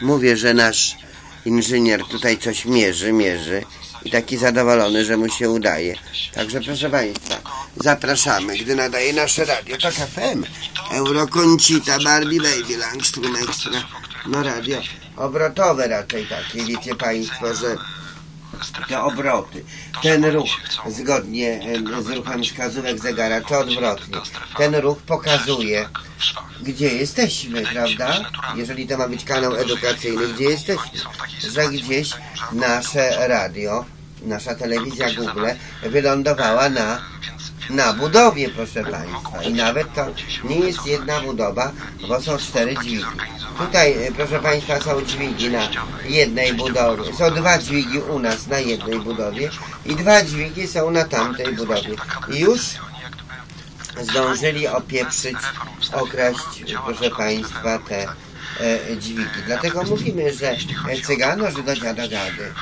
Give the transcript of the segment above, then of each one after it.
Mówię, że nasz inżynier tutaj coś mierzy, mierzy i taki zadowolony, że mu się udaje. Także proszę Państwa, zapraszamy, gdy nadaje nasze radio. To FM, Eurokoncita, Barbie Baby, Langstrom Extra. No radio obrotowe raczej takie, wiecie Państwo, że te obroty, ten ruch zgodnie e, z ruchem wskazówek zegara, czy odwrotnie, ten ruch pokazuje, gdzie jesteśmy, prawda? Jeżeli to ma być kanał edukacyjny, gdzie jesteśmy? Że gdzieś nasze radio, nasza telewizja Google wylądowała na, na budowie, proszę Państwa. I nawet to nie jest jedna budowa, bo są cztery dźwigi. Tutaj, e, proszę Państwa, są dźwigi na jednej budowie. Są dwa dźwigi u nas na jednej budowie i dwa dźwigi są na tamtej budowie. I już zdążyli opieprzyć, okraść, proszę Państwa, te e, dźwigi. Dlatego mówimy, że e, cygano, że do gady.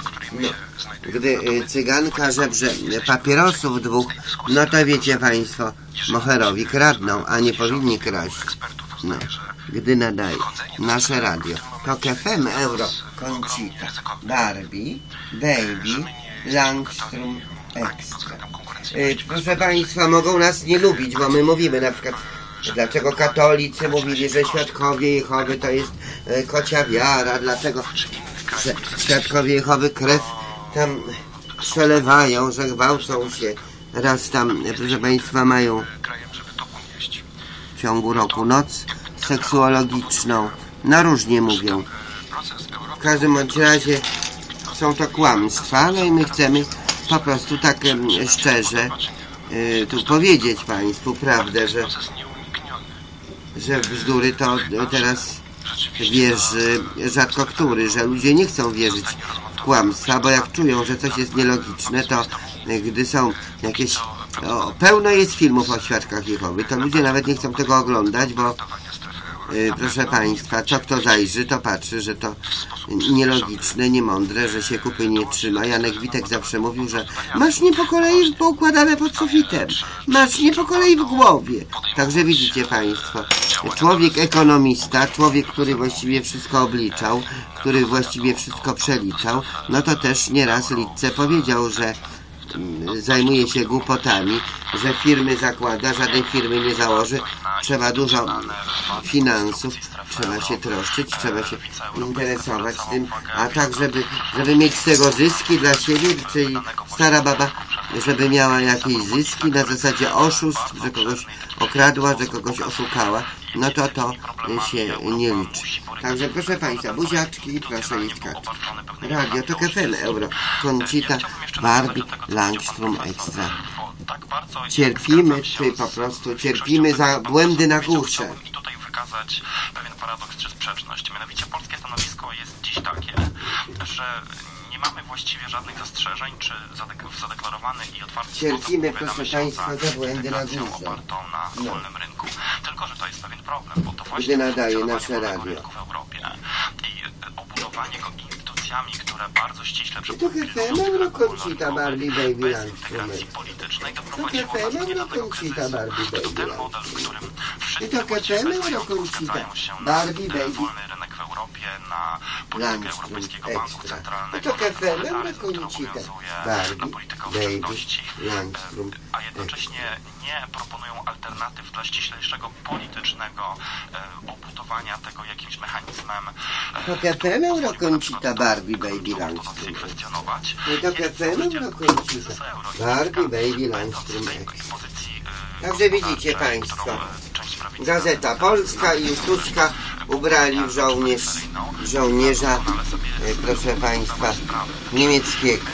Gdy e, cyganka żebrze papierosów dwóch, no to wiecie Państwo, moherowi kradną, a nie powinni kraść. No, gdy nadaje nasze radio, to FM Euro Concita, Barbie, Baby, Langstrom Extra. Proszę Państwa, mogą nas nie lubić, bo my mówimy na przykład, dlaczego katolicy mówili, że świadkowie Jehowy to jest y, kocia wiara, dlaczego że świadkowie Jehowy krew tam przelewają, że gwałcą się, raz tam, proszę Państwa, mają w ciągu roku noc seksuologiczną, na różnie mówią. W każdym bądź razie są to kłamstwa, ale my chcemy po prostu tak szczerze y, tu powiedzieć Państwu prawdę, że, że bzdury to teraz wierzy rzadko który, że ludzie nie chcą wierzyć w kłamstwa, bo jak czują, że coś jest nielogiczne, to gdy są jakieś o, pełno jest filmów o świadkach Jehowy, to ludzie nawet nie chcą tego oglądać, bo proszę Państwa, co kto zajrzy, to patrzy, że to nielogiczne, niemądre, że się kupy nie trzyma. Janek Witek zawsze mówił, że masz nie po kolei poukładane pod sufitem, masz nie po kolei w głowie. Także widzicie Państwo, człowiek ekonomista, człowiek, który właściwie wszystko obliczał, który właściwie wszystko przeliczał, no to też nieraz Litce powiedział, że zajmuje się głupotami, że firmy zakłada, żadnej firmy nie założy, trzeba dużo finansów, trzeba się troszczyć, trzeba się interesować tym, a tak, żeby, żeby mieć z tego zyski dla siebie, czyli stara baba, żeby miała jakieś zyski na zasadzie oszustw, że kogoś okradła, że kogoś oszukała, no to to się nie liczy. Także proszę Państwa, buziaczki, proszę liczkać. Radio to FM Euro, Concita, Barbie, Langstrom Extra. Cierpimy, czy po prostu cierpimy za błędy na górze. Wykazać pewien paradoks czy sprzeczność. Mianowicie polskie stanowisko jest dziś takie, że nie mamy właściwie żadnych zastrzeżeń, czy zadek- w zadeklarowany i otwarty Cierpimy, sposób proszę państwa, za błędy na integracją górze. opartą na No. wolnym rynku. Tylko, że to jest pewien problem, bo to właśnie nadaje nasze radio. rynku w Europie i e, obudowanie go instytucjami, które bardzo ściśle Barbie, Baby, bez integracji politycznej doprowadziło nas do Euroconsita, kryzysu. To ten model, w którym się na e, wolny rynek Europie, na politykę Europejskiego Banku. Centralnego, Euroconsita, obowiązuje, Barbie, na politykę Baby, oszczędności, e, a jednocześnie nie proponują alternatyw dla ściślejszego politycznego e, obudowania tego jakimś mechanizmem e, To FM Euroconsita, Barbie, Baby. To FM Euroconsita, Barbie, Baby, Langstrom Extra. Także widzicie Państwo, Gazeta Polska i Tuska ubrali w żołnierz, żołnierza, e, proszę Państwa, niemieckiego.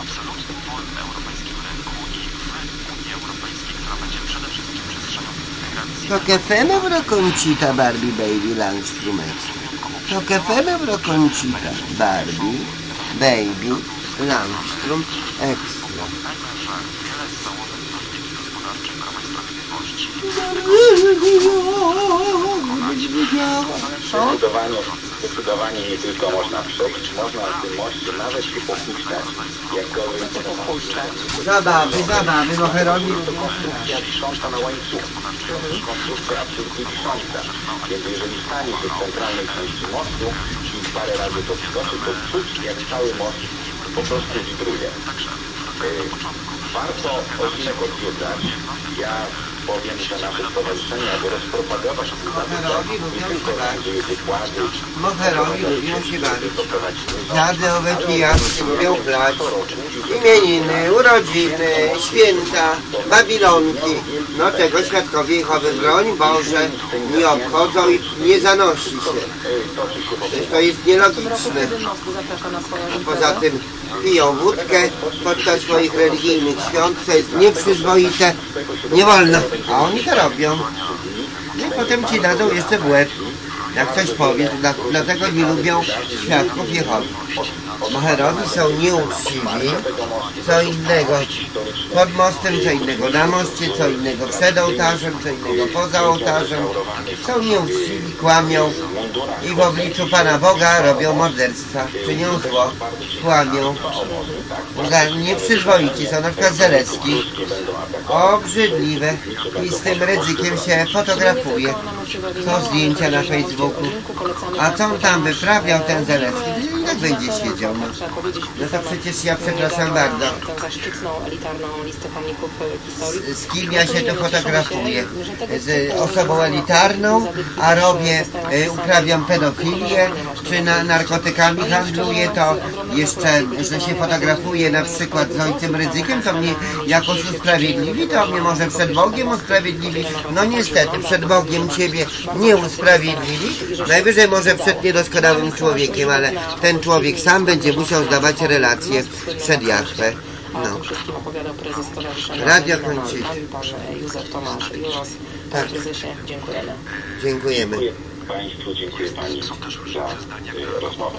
absolutnie wolnym europejskim rynku i w Unii Europejskiej, która będzie przede wszystkim przestrzenią integracji To FM Euroconsita, Barbie, Baby, Langstrom Extra. To FM Euroconsita, Barbie, Baby, Langstrom Extra. Pamiętajmy, że wiele z założeń polityki gospodarczej Prawa i Sprawiedliwości Zdecydowanie, zdecydowanie nie tylko można przejść, można na tym moście nawet się popuszczać, jakkolwiek to popuszczać. Zabawy, zabawy, moherowi To konstrukcja wisząca na łańcuchu. To konstrukcja absolutnie wisząca. Więc jeżeli stanie się w centralnej części mostu i parę razy podskoczy, to czuć jak cały most po prostu wibruje. Y, Warto odcinek odwiedzać. Ja powiem, że nasze stowarzyszenie, aby rozpropagować Moherowi lubią się bawić. Moherowi lubią się bawić. tylko prowadzić Dziady owe pijawki lubią grać. Imieniny, urodziny, święta, babilonki. No tego świadkowie Jehowy broń Boże nie obchodzą i nie zanosi się. Przecież to jest nielogiczne. Poza tym piją wódkę podczas swoich religijnych świąt, co jest nieprzyzwoite, nie wolno. A oni to robią. No i potem ci dadzą jeszcze w łeb. Jak coś powie, to dla, dlatego nie lubią świadków Jehowy. Moherowi są nieuczciwi, co innego pod mostem, co innego na moście, co innego przed ołtarzem, co innego poza ołtarzem. Są nieuczciwi, kłamią i w obliczu Pana Boga robią morderstwa, czynią zło, kłamią. Nieprzyzwoici są, na przykład Zelecki. Obrzydliwe. I z tym ryzykiem się fotografuje. Są zdjęcia na Facebooku. A co on tam wyprawiał, ten Zelecki? Będzie siedział. No. No to przecież ja przepraszam bardzo. E, historii. Z kim ja się tu fotografuję? Z osobą elitarną, a robię, e, uprawiam pedofilię, czy na narkotykami handluję, to jeszcze, że się fotografuję na przykład z ojcem ryzykiem, to mnie jakoś usprawiedliwi, to mnie może przed Bogiem usprawiedliwi. No niestety, przed Bogiem Ciebie nie usprawiedliwi, najwyżej może przed niedoskonałym człowiekiem, ale ten człowiek sam będzie musiał zdawać relacje przed Jachwę. No. opowiadał prezes Stowarzyszenia Radio Kończyk. Boże, Józef Tomasz, Juros. Tak. Panie prezesie, dziękujemy. Dziękujemy. Dziękuję Państwu, dziękuję Pani za y, rozmowę.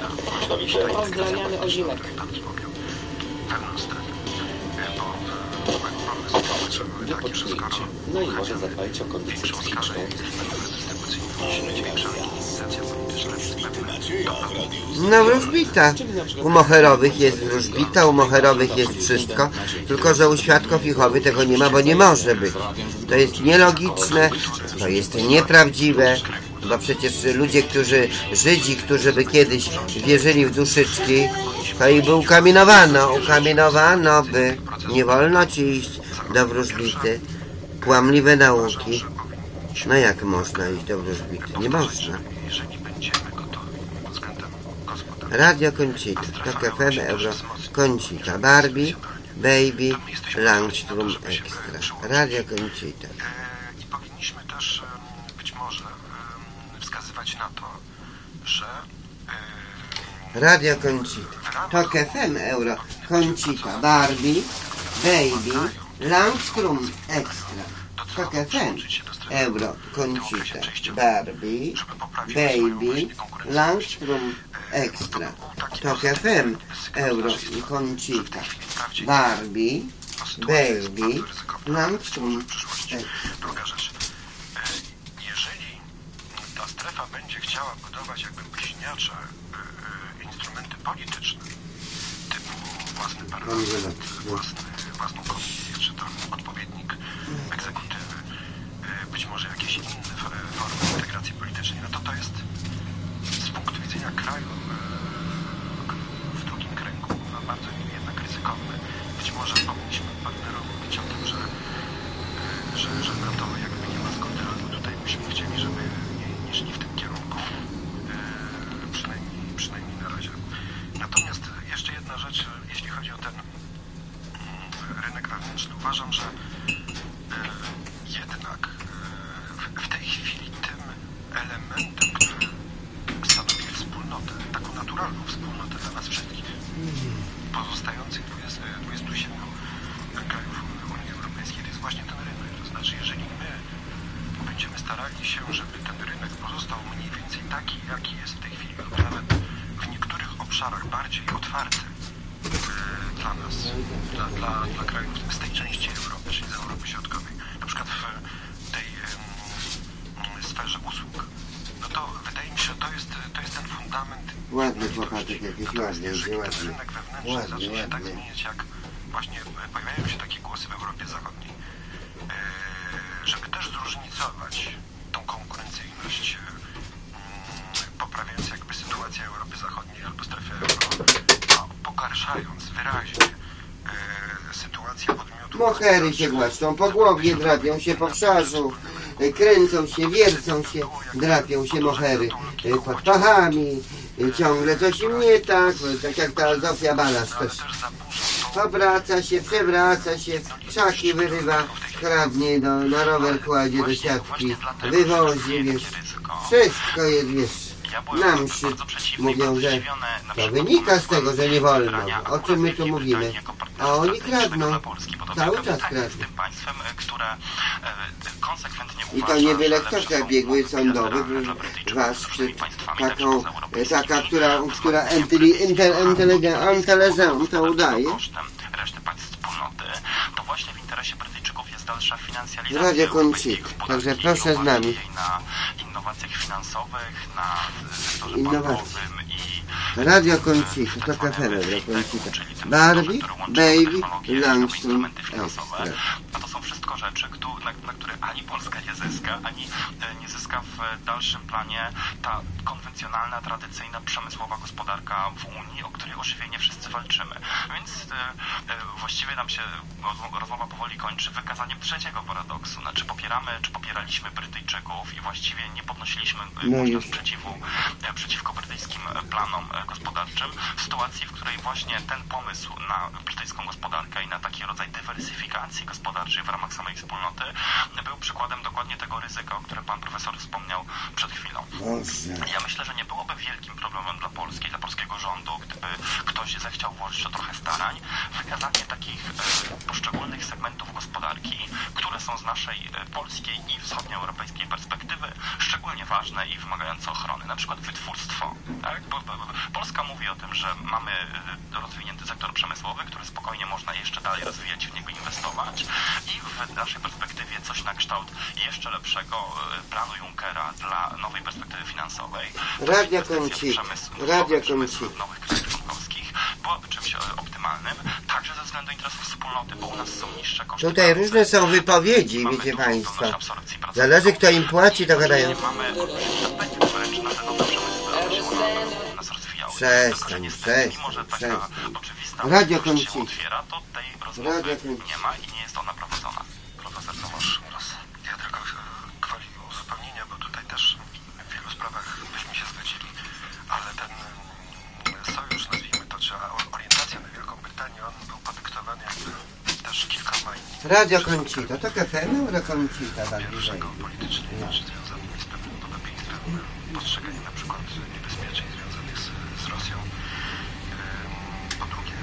Pozdrawiamy Ozimek. E, e, skoro No i może zadbajcie o kondycję psychiczną. No wróżbita. U Moherowych jest wróżbita, u Moherowych jest wszystko, tylko że u Świadków Jehowy tego nie ma, bo nie może być. To jest nielogiczne, to jest nieprawdziwe, bo przecież ludzie, którzy, Żydzi, którzy by kiedyś wierzyli w duszyczki, to ich by ukamienowano, ukamienowano by. Nie wolno ci iść do wróżbity. Kłamliwe nauki. No jak można iść do wróżbity? Nie można. jeżeli będziemy gotowi pod względem gospodarczym. Radio Koncita, TOK FM, Euro Koncita, Barbie, Baby, Langstrom Extra. Radio Koncita. E, I powinniśmy też być może wskazywać na to, że e, Radio Koncita, TOK FM, Euro Koncita, Barbie, Baby, Langstrom Extra. TOK FM, Euro. Koncita, Barbie, Baby, Langstrom Extra. TOK FM, Euro Koncita, Barbie, Baby, Langstrom Extra. Druga rzecz. E, Jeżeli ta strefa będzie chciała budować jakby bliźniacze e, e, instrumenty polityczne, typu własny parlament, własny, własną komisję, czy tam odpowiednik egzekutywy, e, być może jakieś inne formy integracji politycznej, no to to jest z punktu widzenia kraju e, w drugim kręgu no, bardzo jednak ryzykowne. Być może powinniśmy partnerom mówić o tym, że że, że na to jakby nie ma albo tutaj byśmy chcieli, żeby nie, nie szli w tym kierunku, e, przynajmniej, przynajmniej na razie. Natomiast jeszcze jedna rzecz, e, jeśli chodzi o ten mm, rynek wewnętrzny, uważam, że e, jednak e, w, w tej chwili tym elementem, który stanowi wspólnotę, taką naturalną wspólnotę dla nas wszystkich, pozostających 20, 27 krajów Unii Europejskiej, to jest właśnie ten rynek. To znaczy, jeżeli my będziemy starali się, żeby ten rynek pozostał mniej więcej taki, jaki jest w tej chwili, lub nawet w niektórych obszarach bardziej otwarty e, dla nas, dla, dla, dla krajów z tej części Europy, czyli z Europy Środkowej, na przykład w tej sferze usług, no to wydaje mi się, że to jest, to jest ten fundament Ładny chłopaczek jakiś, ładny, ładny. Ładny, zacznie się tak zmieniać, jak właśnie pojawiają się takie głosy w Europie Zachodniej, e, żeby też zróżnicować tą konkurencyjność, e, mm, poprawiając jakby sytuację Europy Zachodniej albo strefy euro, no, pogarszając wyraźnie e, sytuację podmiotów Mohery się głaszczą po głowie, drapią się po wszarzu, y, kręcą się, wiercą się, drapią się mohery y, pod pachami, y, ciągle coś im nie tak, y, tak jak ta Zofia Balasz też Obraca się, przewraca się, krzaki wyrywa, kradnie, do, na rower kładzie do siatki, wywozi, wiesz. Wszystko jest, wiesz. Nam się mówią, że to wynika z tego, że nie wolno. O czym my tu mówimy? A oni kradną. Cały czas kradną. państwem, e, które e, I to nie byle kto, biegły sądowy, z czy taką, taka, która, która wzmacniają inteli, intel, pozycję inteligen, intelligent to udaje. To właśnie w interesie Brytyjczyków jest dalsza finansjalizacja Koncik. gospodarki Także proszę z nami. na innowacjach finansowych, na sektorze Innowacje. bankowym i Radio Koncik, to kafe Radio Koncika. Barbie, Baby, Langstrom, Extra. a to są wszystko rzeczy, na, które ani Polska nie zyska, ani e, nie zyska w dalszym planie ta konwencjonalna, tradycyjna, przemysłowa gospodarka w Unii, o której ożywienie wszyscy walczymy. Więc e, e, właściwie nam się rozmo- rozmowa powoli kończy wykazaniem trzeciego paradoksu. Znaczy popieramy, czy popieraliśmy Brytyjczyków i właściwie nie podnosiliśmy e, No sprzeciwu e, przeciwko brytyjskim e, planom e, gospodarczym w sytuacji, w której właśnie ten pomysł na brytyjską gospodarkę i na taki rodzaj dywersyfikacji gospodarczej w ramach samej wspólnoty był przykładem dokładnie tego ryzyka, o którym pan profesor wspomniał przed chwilą. Ja myślę, że nie byłoby wielkim problemem dla Polski, dla polskiego rządu, gdyby ktoś zechciał włożyć to trochę starań, wykazanie takich e, poszczególnych segmentów gospodarki, które są z naszej e, polskiej i wschodnioeuropejskiej perspektywy szczególnie ważne i wymagające ochrony, na przykład wytwórstwo. Tak? Bo, bo Polska mówi o tym, że mamy e, rozwinięty sektor przemysłowy, który spokojnie można jeszcze dalej rozwijać, w niego inwestować i w naszej perspektywie coś na kształt jeszcze lepszego e, planu Junckera dla nowej perspektywy finansowej. Przemysł, Radio przemysł Koncik. nowych krajów członkowskich byłoby czymś e, optymalnym, także ze względu interesów wspólnoty, bo u nas są niższe koszty. Tutaj różne są wypowiedzi, Mamy wiecie Państwo. Zależy kto im płaci, to gadają. Mamy wręcz na Przestań, przestań, mimo że taka przestań. oczywista Radio się otwiera, to tej rozmowy Radio Koncik. nie ma i nie jest ona prowadzona. Profesor Tomasz Ros. Ja tylko gwoli uzupełnienia, bo tutaj też w wielu sprawach byśmy się zgodzili, ale ten sojusz, nazwijmy to, czy orientacja na Wielką Brytanię, on był podyktowany jakby też kilkoma innymi Radio Koncita, to kafe Radio Koncita bardziej pierwszego politycznie związanymi z pewnym podobieństwem postrzegania na przykład niebezpieczeń związanych z, z Rosją. Ym, Po drugie,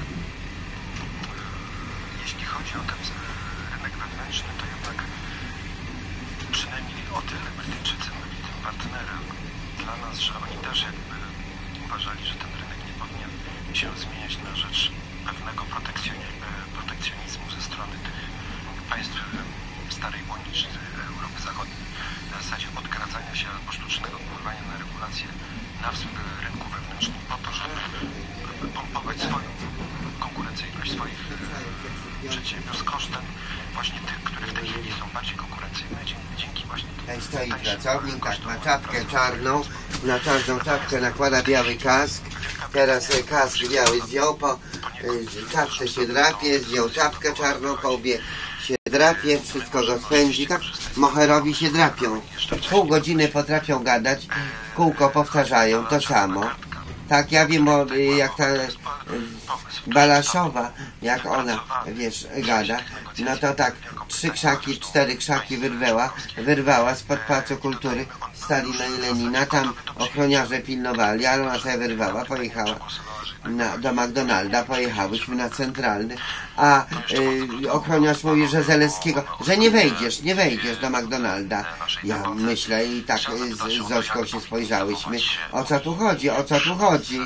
yy, jeśli chodzi o ten e, rynek wewnętrzny, to jednak przynajmniej o tyle Brytyjczycy byli tym partnerem dla nas, że oni też jakby uważali, że ten rynek nie powinien się zmieniać na rzecz pewnego protekcjoni- e, protekcjonizmu ze strony tych państw e, starej Unii czy Europy Zachodniej. Na zasadzie odgradzania się albo sztucznego wpływania na regulacje na w- rynku wewnętrznym po to, żeby pompować swoją konkurencyjność swoich e, przedsiębiorstw kosztem właśnie tych, które w tej chwili są bardziej konkurencyjne dzięki, dzięki właśnie tym Tutaj stoi tańszym pracownik, tak, kosztom ma czapkę pracy. Czarną, na czarną czapkę nakłada biały kask, teraz e, kask biały zdjął, po e, czapce się drapie, zdjął czapkę czarną, po łbie się drapie, wszystko go spędzi, tak Moherowi się drapią. Pół godziny potrafią gadać, kółko powtarzają to samo. Tak, ja wiem, o, y, jak ta Balaszowa, jak ona, wiesz, gada, no to tak, trzy krzaki, cztery krzaki wyrwała, wyrwała spod Pałacu Kultury Stalina i Lenina, tam ochroniarze pilnowali, ale ona sobie wyrwała, pojechała na, do McDonalda, pojechałyśmy na centralny, a y, ochroniarz mówi, że Zaleskiego, że nie wejdziesz, nie wejdziesz do McDonalda. Ja myślę i tak y, z Zośką się spojrzałyśmy, o co tu chodzi, o co tu chodzi,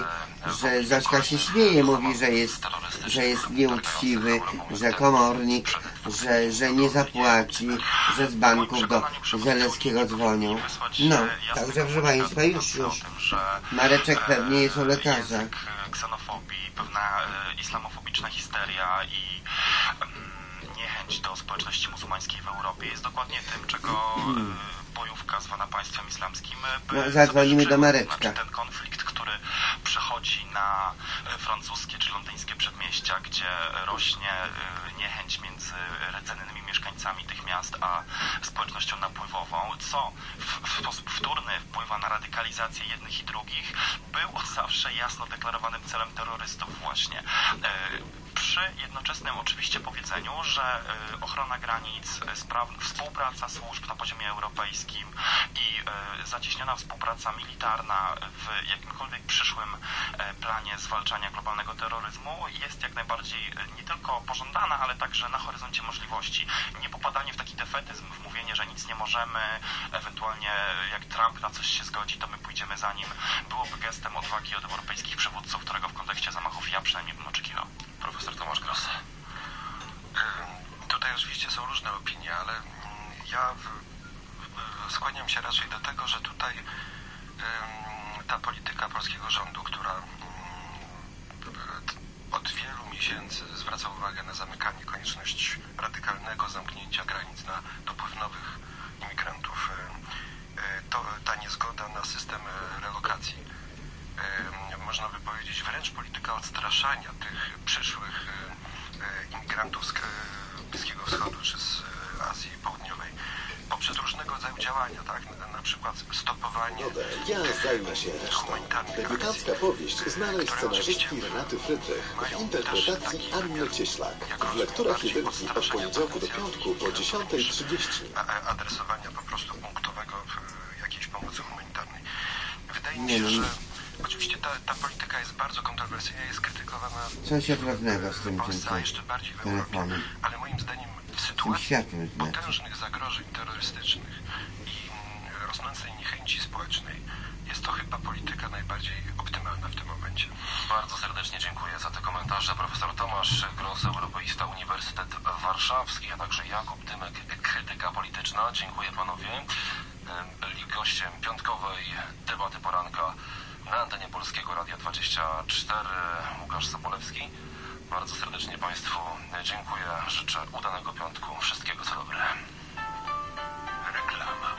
że Zośka się śmieje, mówi, że jest, że jest nieuczciwy, że komornik, że, że nie zapłaci, że z banków do Zaleskiego dzwonią. No, także proszę Państwa, już, już. Mareczek pewnie jest u lekarza. Ksenofobii, pewna e, islamofobiczna histeria i mm, niechęć do społeczności muzułmańskiej w Europie jest dokładnie tym, czego e, bojówka zwana państwem islamskim No, zadzwonimy do. Mareczka. Znaczy ten konflikt, przechodzi na francuskie czy londyńskie przedmieścia, gdzie rośnie e, niechęć między rdzennymi mieszkańcami tych miast a społecznością napływową, co w, sposób wtórny wpływa na radykalizację jednych i drugich, był od zawsze jasno deklarowanym celem terrorystów właśnie. Przy jednoczesnym oczywiście powiedzeniu, że y, ochrona granic, y, współpraca służb na poziomie europejskim i y, zacieśniona współpraca militarna w jakimkolwiek przyszłym planie zwalczania globalnego terroryzmu jest jak najbardziej nie tylko pożądana, ale także na horyzoncie możliwości. Nie popadanie w taki defetyzm, w mówienie, że nic nie możemy, ewentualnie jak Trump na coś się zgodzi, to my pójdziemy za nim, byłoby gestem odwagi od europejskich przywódców, którego w kontekście zamachów ja przynajmniej bym oczekiwał. Profesor Tomasz Gross. Ym, Tutaj oczywiście są różne opinie, ale mm, ja skłaniam się raczej do tego, że tutaj ta polityka polskiego rządu, która ym, od wielu miesięcy zwraca uwagę na zamykanie, konieczność radykalnego zamknięcia granic na dopływ nowych imigrantów, y, to ta niezgoda na system relokacji można by powiedzieć, wręcz polityka odstraszania tych przyszłych e, e, imigrantów z Bliskiego Wschodu czy z e, Azji Południowej poprzez różnego rodzaju działania, tak? Na, przykład stopowanie Dobra, ja zajmę się resztą. humanitarnych Debiutancka powieść znanej scenarzystki Renaty Frydrych w interpretacji Anny Cieślak w lekturach bardziej jedynki od poniedziałku do piątku niż 10.30. a- a- adresowania po prostu punktowego e, jakiejś pomocy humanitarnej. Wydaje mi się, że. Oczywiście ta, ta polityka jest bardzo kontrowersyjna, jest krytykowana Coś okropnego z tym w Polsce, a jeszcze bardziej w Europie. Ale moim zdaniem w sytuacji potężnych zagrożeń terrorystycznych i mm, rosnącej niechęci społecznej jest to chyba polityka najbardziej optymalna w tym momencie. Bardzo serdecznie dziękuję za te komentarze. Profesor Tomasz Gross, europeista Uniwersytet Warszawski, a także Jakub Dymek, krytyka polityczna. Dziękuję panowie. Byli gościem piątkowej debaty poranka na antenie Polskiego Radia 24 Łukasz Sobolewski. Bardzo serdecznie Państwu dziękuję. Życzę udanego piątku. Wszystkiego co dobre. Reklama.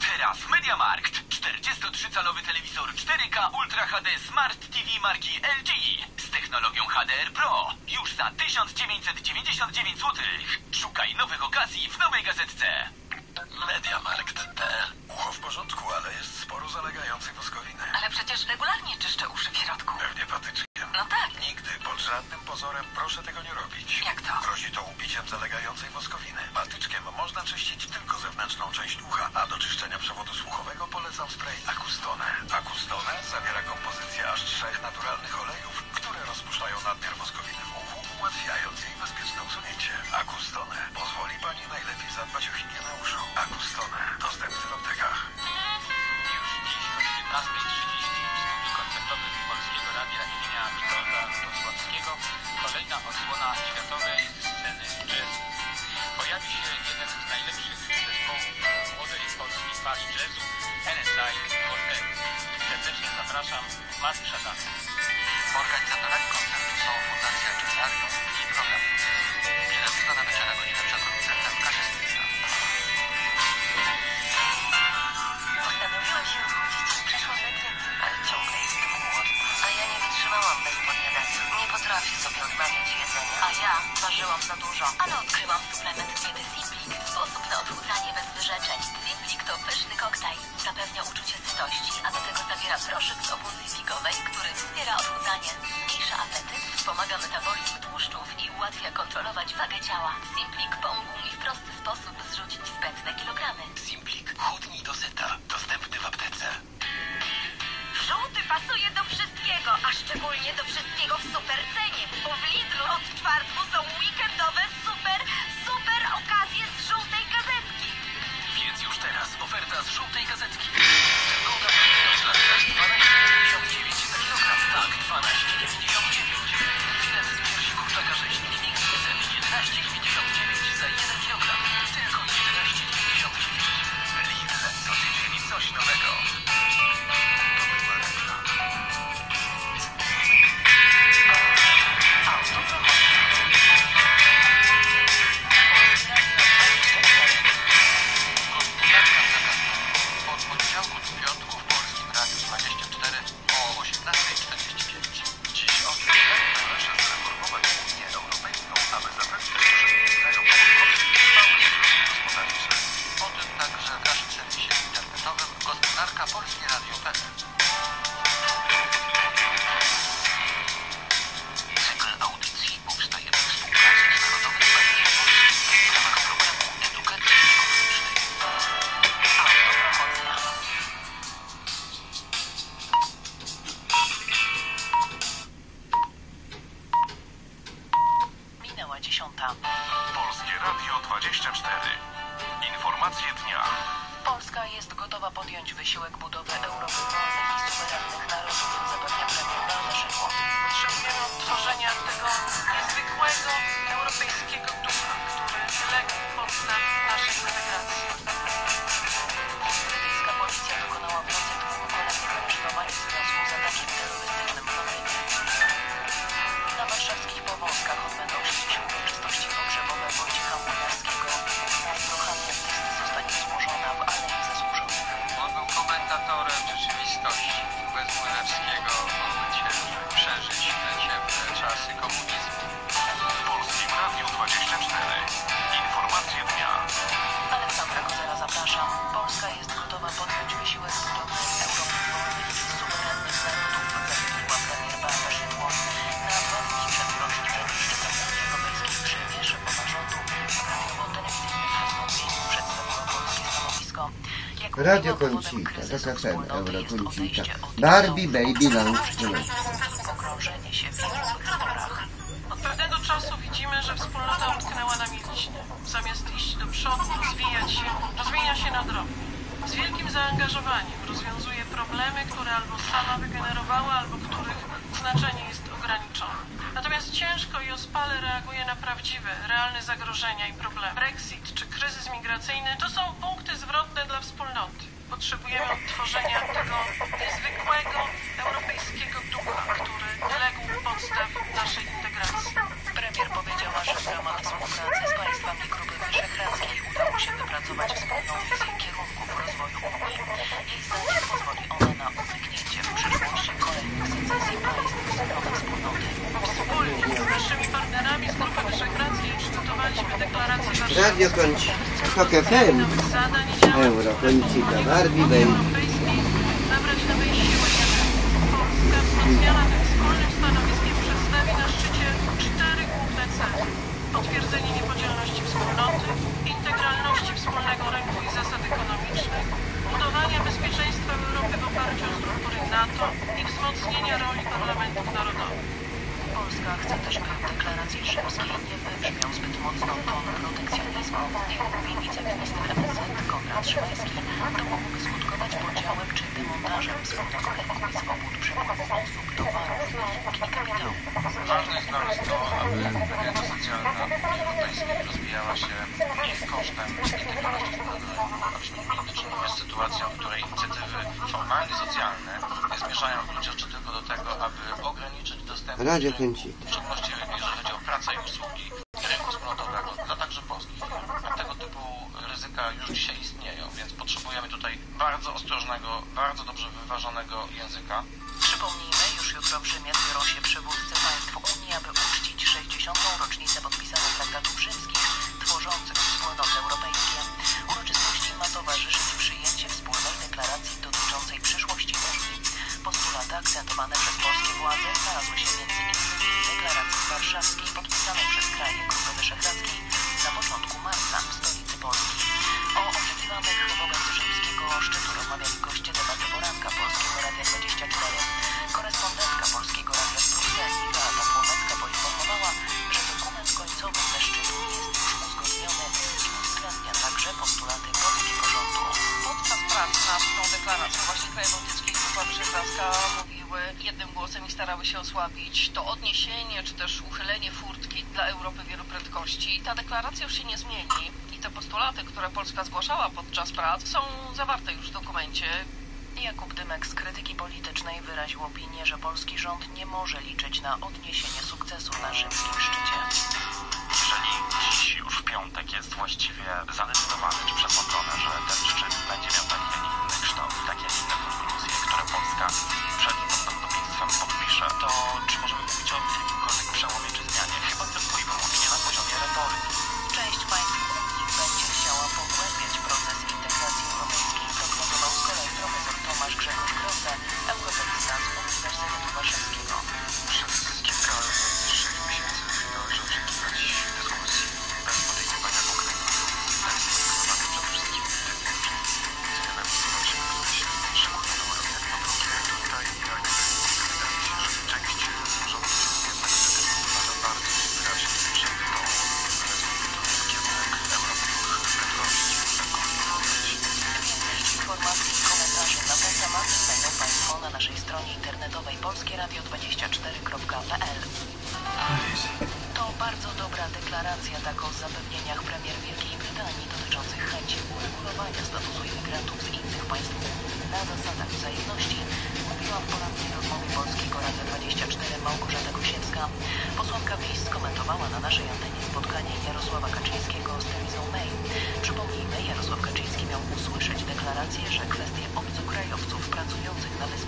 Teraz Mediamarkt. 43-calowy telewizor 4K Ultra HD Smart TV marki LG z technologią HDR Pro. Już za 1999 zł. Szukaj nowych okazji w nowej gazetce. Mediamarkt.pl Ucho w porządku, ale jest sporo zalegającej woskowiny. Ale przecież regularnie czyszczę uszy w środku. Pewnie patyczkiem. No tak. Nigdy, pod żadnym pozorem proszę tego nie robić. Jak to? Grozi to ubiciem zalegającej woskowiny. Patyczkiem można czyścić tylko zewnętrzną część ucha, a do czyszczenia przewodu słuchowego polecam spray Acustone. Acustone zawiera kompozycję aż trzech naturalnych olejów, które rozpuszczają nadmiar woskowiny w uchu, ułatwiając jej bezpieczne usunięcie. Acustone pozwoli Pani najlepiej zadbać o higienę uszu. Acustone dostępny w aptekach. Już dziś o 17.30 w studiu koncertowym Polskiego Radia imienia Witolda Wrocławskiego kolejna odsłona światowej sceny jazzu. Pojawi się jeden z najlepszych zespołów młodej polskiej fali jazzu NSI Quartet. Serdecznie zapraszam Mark Szatan. Organizatorami koncertu są Fundacja Jazzarium i program. Bilety do nabycia na godzinę przed koncertem studia. Postanowiłam się odchudzić. Przeszłam na dietę, ale ciągle jestem głodna. A ja nie wytrzymałam bez podjadania. Nie potrafię sobie odmawiać jedzenia. A ja ważyłam za dużo. Ale odkryłam suplement diety Simplik. Sposób na odchudzanie bez wyrzeczeń. To pyszny koktajl. Zapewnia uczucie sytości, a do tego zawiera proszek z opuncji figowej, który wspiera odchudzanie. Zmniejsza apetyt, wspomaga metabolizm tłuszczów i ułatwia kontrolować wagę ciała. Simplik pomógł mi w prosty sposób zrzucić zbędne kilogramy. Simplik. Chudnij do zeta. Dostępny w aptece. Żółty pasuje do wszystkiego, a szczególnie do wszystkiego w super cenie. Bo w Lidlu od czwartku są Polskie Radio 24. Informacje dnia. Polska jest gotowa podjąć wysiłek budowy Europy wolnych i suwerennych narodów, zapewnia premier Beata Szydło. Potrzebujemy odtworzenia tego niezwykłego europejskiego ducha, który legł pod nami. Radio Concita, do Euro Concita, Barbie Baby Lounge Club. Radio Koncika FM, Eurokoncika Barbie Baby. clean sheet. kraje bałtyckie i mówiły jednym głosem i starały się osłabić to odniesienie czy też uchylenie furtki dla Europy wielu prędkości. Ta deklaracja już się nie zmieni i te postulaty, które Polska zgłaszała podczas prac są zawarte już w dokumencie. Jakub Dymek z krytyki politycznej wyraził opinię, że polski rząd nie może liczyć na odniesienie sukcesu na rzymskim szczycie. Jeżeli dziś już w piątek jest właściwie zadecydowane czy przesądzone, że ten szczyt będzie miał podcast, jeżeli on tam podpisze, to czy możemy mówić o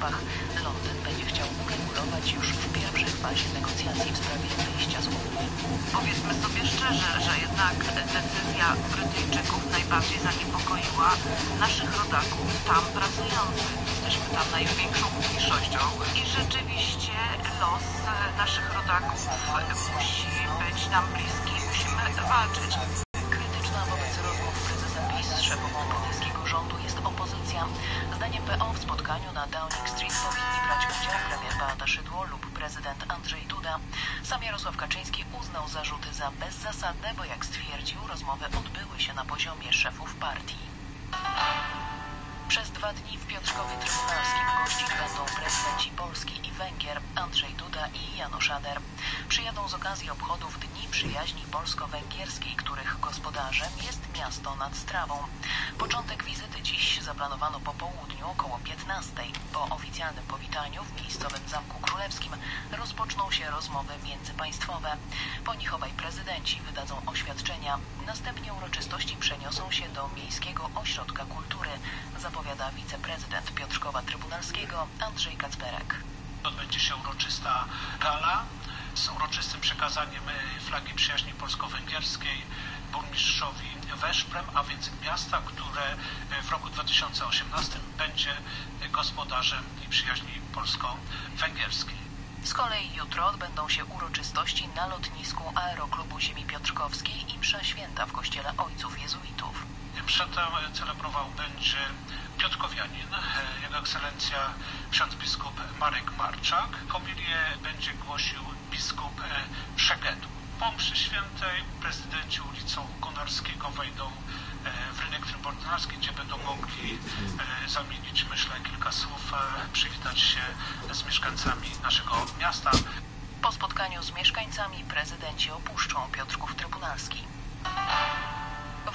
wyspach Londyn będzie chciał uregulować już w pierwszej fazie negocjacji w sprawie wyjścia z Unii. Powiedzmy sobie szczerze, że jednak decyzja Brytyjczyków najbardziej zaniepokoiła naszych rodaków tam pracujących. Jesteśmy tam największą mniejszością i rzeczywiście los naszych rodaków musi być nam bliski. Musimy walczyć. Przekazaniem flagi przyjaźni polsko-węgierskiej burmistrzowi Weszprem, a więc miasta, które w roku 2018 będzie gospodarzem przyjaźni polsko-węgierskiej. Z kolei jutro odbędą się uroczystości na lotnisku Aeroklubu Ziemi Piotrkowskiej i msza święta w kościele Ojców Jezuitów. Mszę tę celebrował będzie Piotrkowianin, jego ekscelencja ksiądz biskup Marek Marczak. Homilię będzie głosił biskup Szegedu. Po mszy świętej prezydenci ulicą Konarskiego wejdą w rynek trybunalski, gdzie będą mogli zamienić, myślę, kilka słów, przywitać się z mieszkańcami naszego miasta. Po spotkaniu z mieszkańcami prezydenci opuszczą Piotrków Trybunalski.